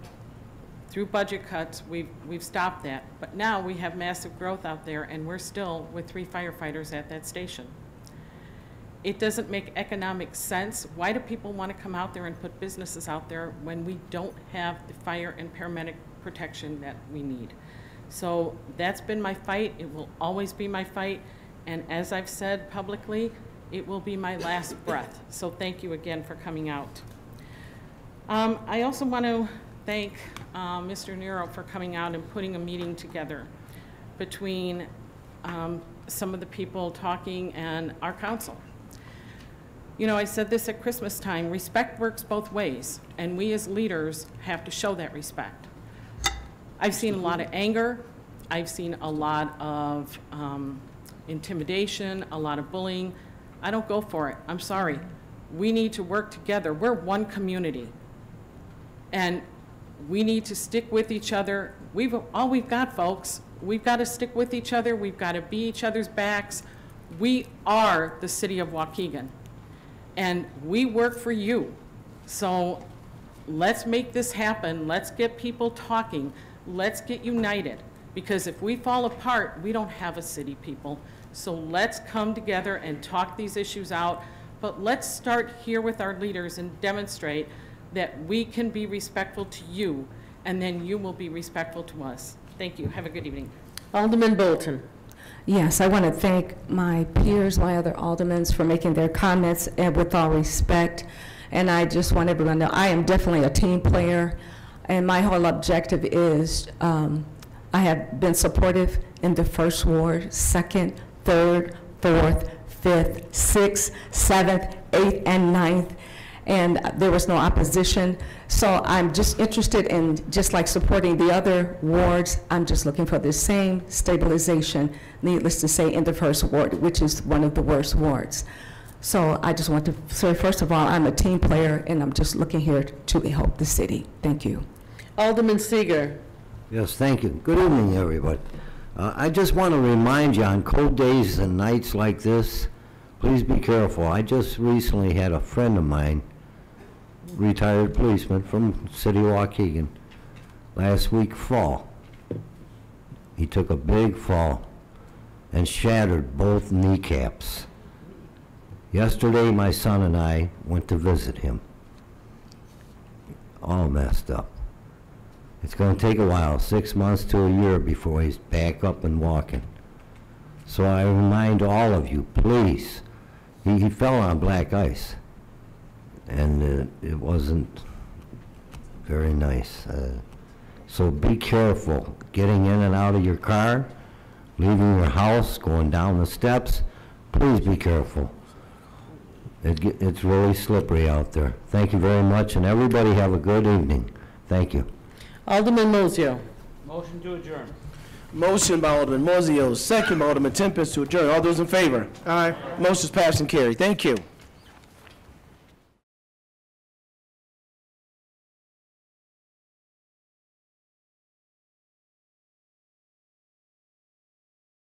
through budget cuts, we've, we've stopped that. But now we have massive growth out there, and we're still with three firefighters at that station. It doesn't make economic sense. Why do people want to come out there and put businesses out there when we don't have the fire and paramedic protection that we need? So that's been my fight. It will always be my fight. And as I've said publicly, it will be my last breath. So thank you again for coming out. Um, I also want to thank uh, Mr. Nero for coming out and putting a meeting together between um, some of the people talking and our council. You know, I said this at Christmas time, respect works both ways, and we as leaders have to show that respect. I've seen a lot of anger, I've seen a lot of um, intimidation, a lot of bullying. I don't go for it, I'm sorry. We need to work together, we're one community. And we need to stick with each other. We've, all we've got, folks, we've got to stick with each other, we've got to be each other's backs. We are the city of Waukegan, and we work for you. So let's make this happen, let's get people talking, let's get united. Because if we fall apart, we don't have a city, people. So let's come together and talk these issues out. But let's start here with our leaders and demonstrate that we can be respectful to you, and then you will be respectful to us. Thank you. Have a good evening. Alderman Bolton. Yes, I want to thank my peers, my other aldermans for making their comments and with all respect. And I just want everyone to know I am definitely a team player. And my whole objective is um, I have been supportive in the first ward, second, third, fourth, fifth, sixth, seventh, eighth, and ninth. And there was no opposition. So I'm just interested in, just like supporting the other wards, I'm just looking for the same stabilization, needless to say, in the first ward, which is one of the worst wards. So I just want to say, first of all, I'm a team player, and I'm just looking here to help the city. Thank you. Alderman Seger. Yes, thank you. Good evening, everybody. Uh, I just want to remind you on cold days and nights like this, please be careful. I just recently had a friend of mine, retired policeman from City of Waukegan, last week fall. He took a big fall and shattered both kneecaps. Yesterday, my son and I went to visit him. All messed up. It's going to take a while, six months to a year before he's back up and walking. So I remind all of you, please, he, he fell on black ice, and uh, it wasn't very nice. Uh, so be careful getting in and out of your car, leaving your house, going down the steps. Please be careful. It, ge- it's really slippery out there. Thank you very much, and everybody have a good evening. Thank you. Alderman Moisio. Motion to adjourn. Motion by Alderman Moisio, second by Alderman TenPas to adjourn. All those in favor? Aye. Motion's passed and carried. Thank you.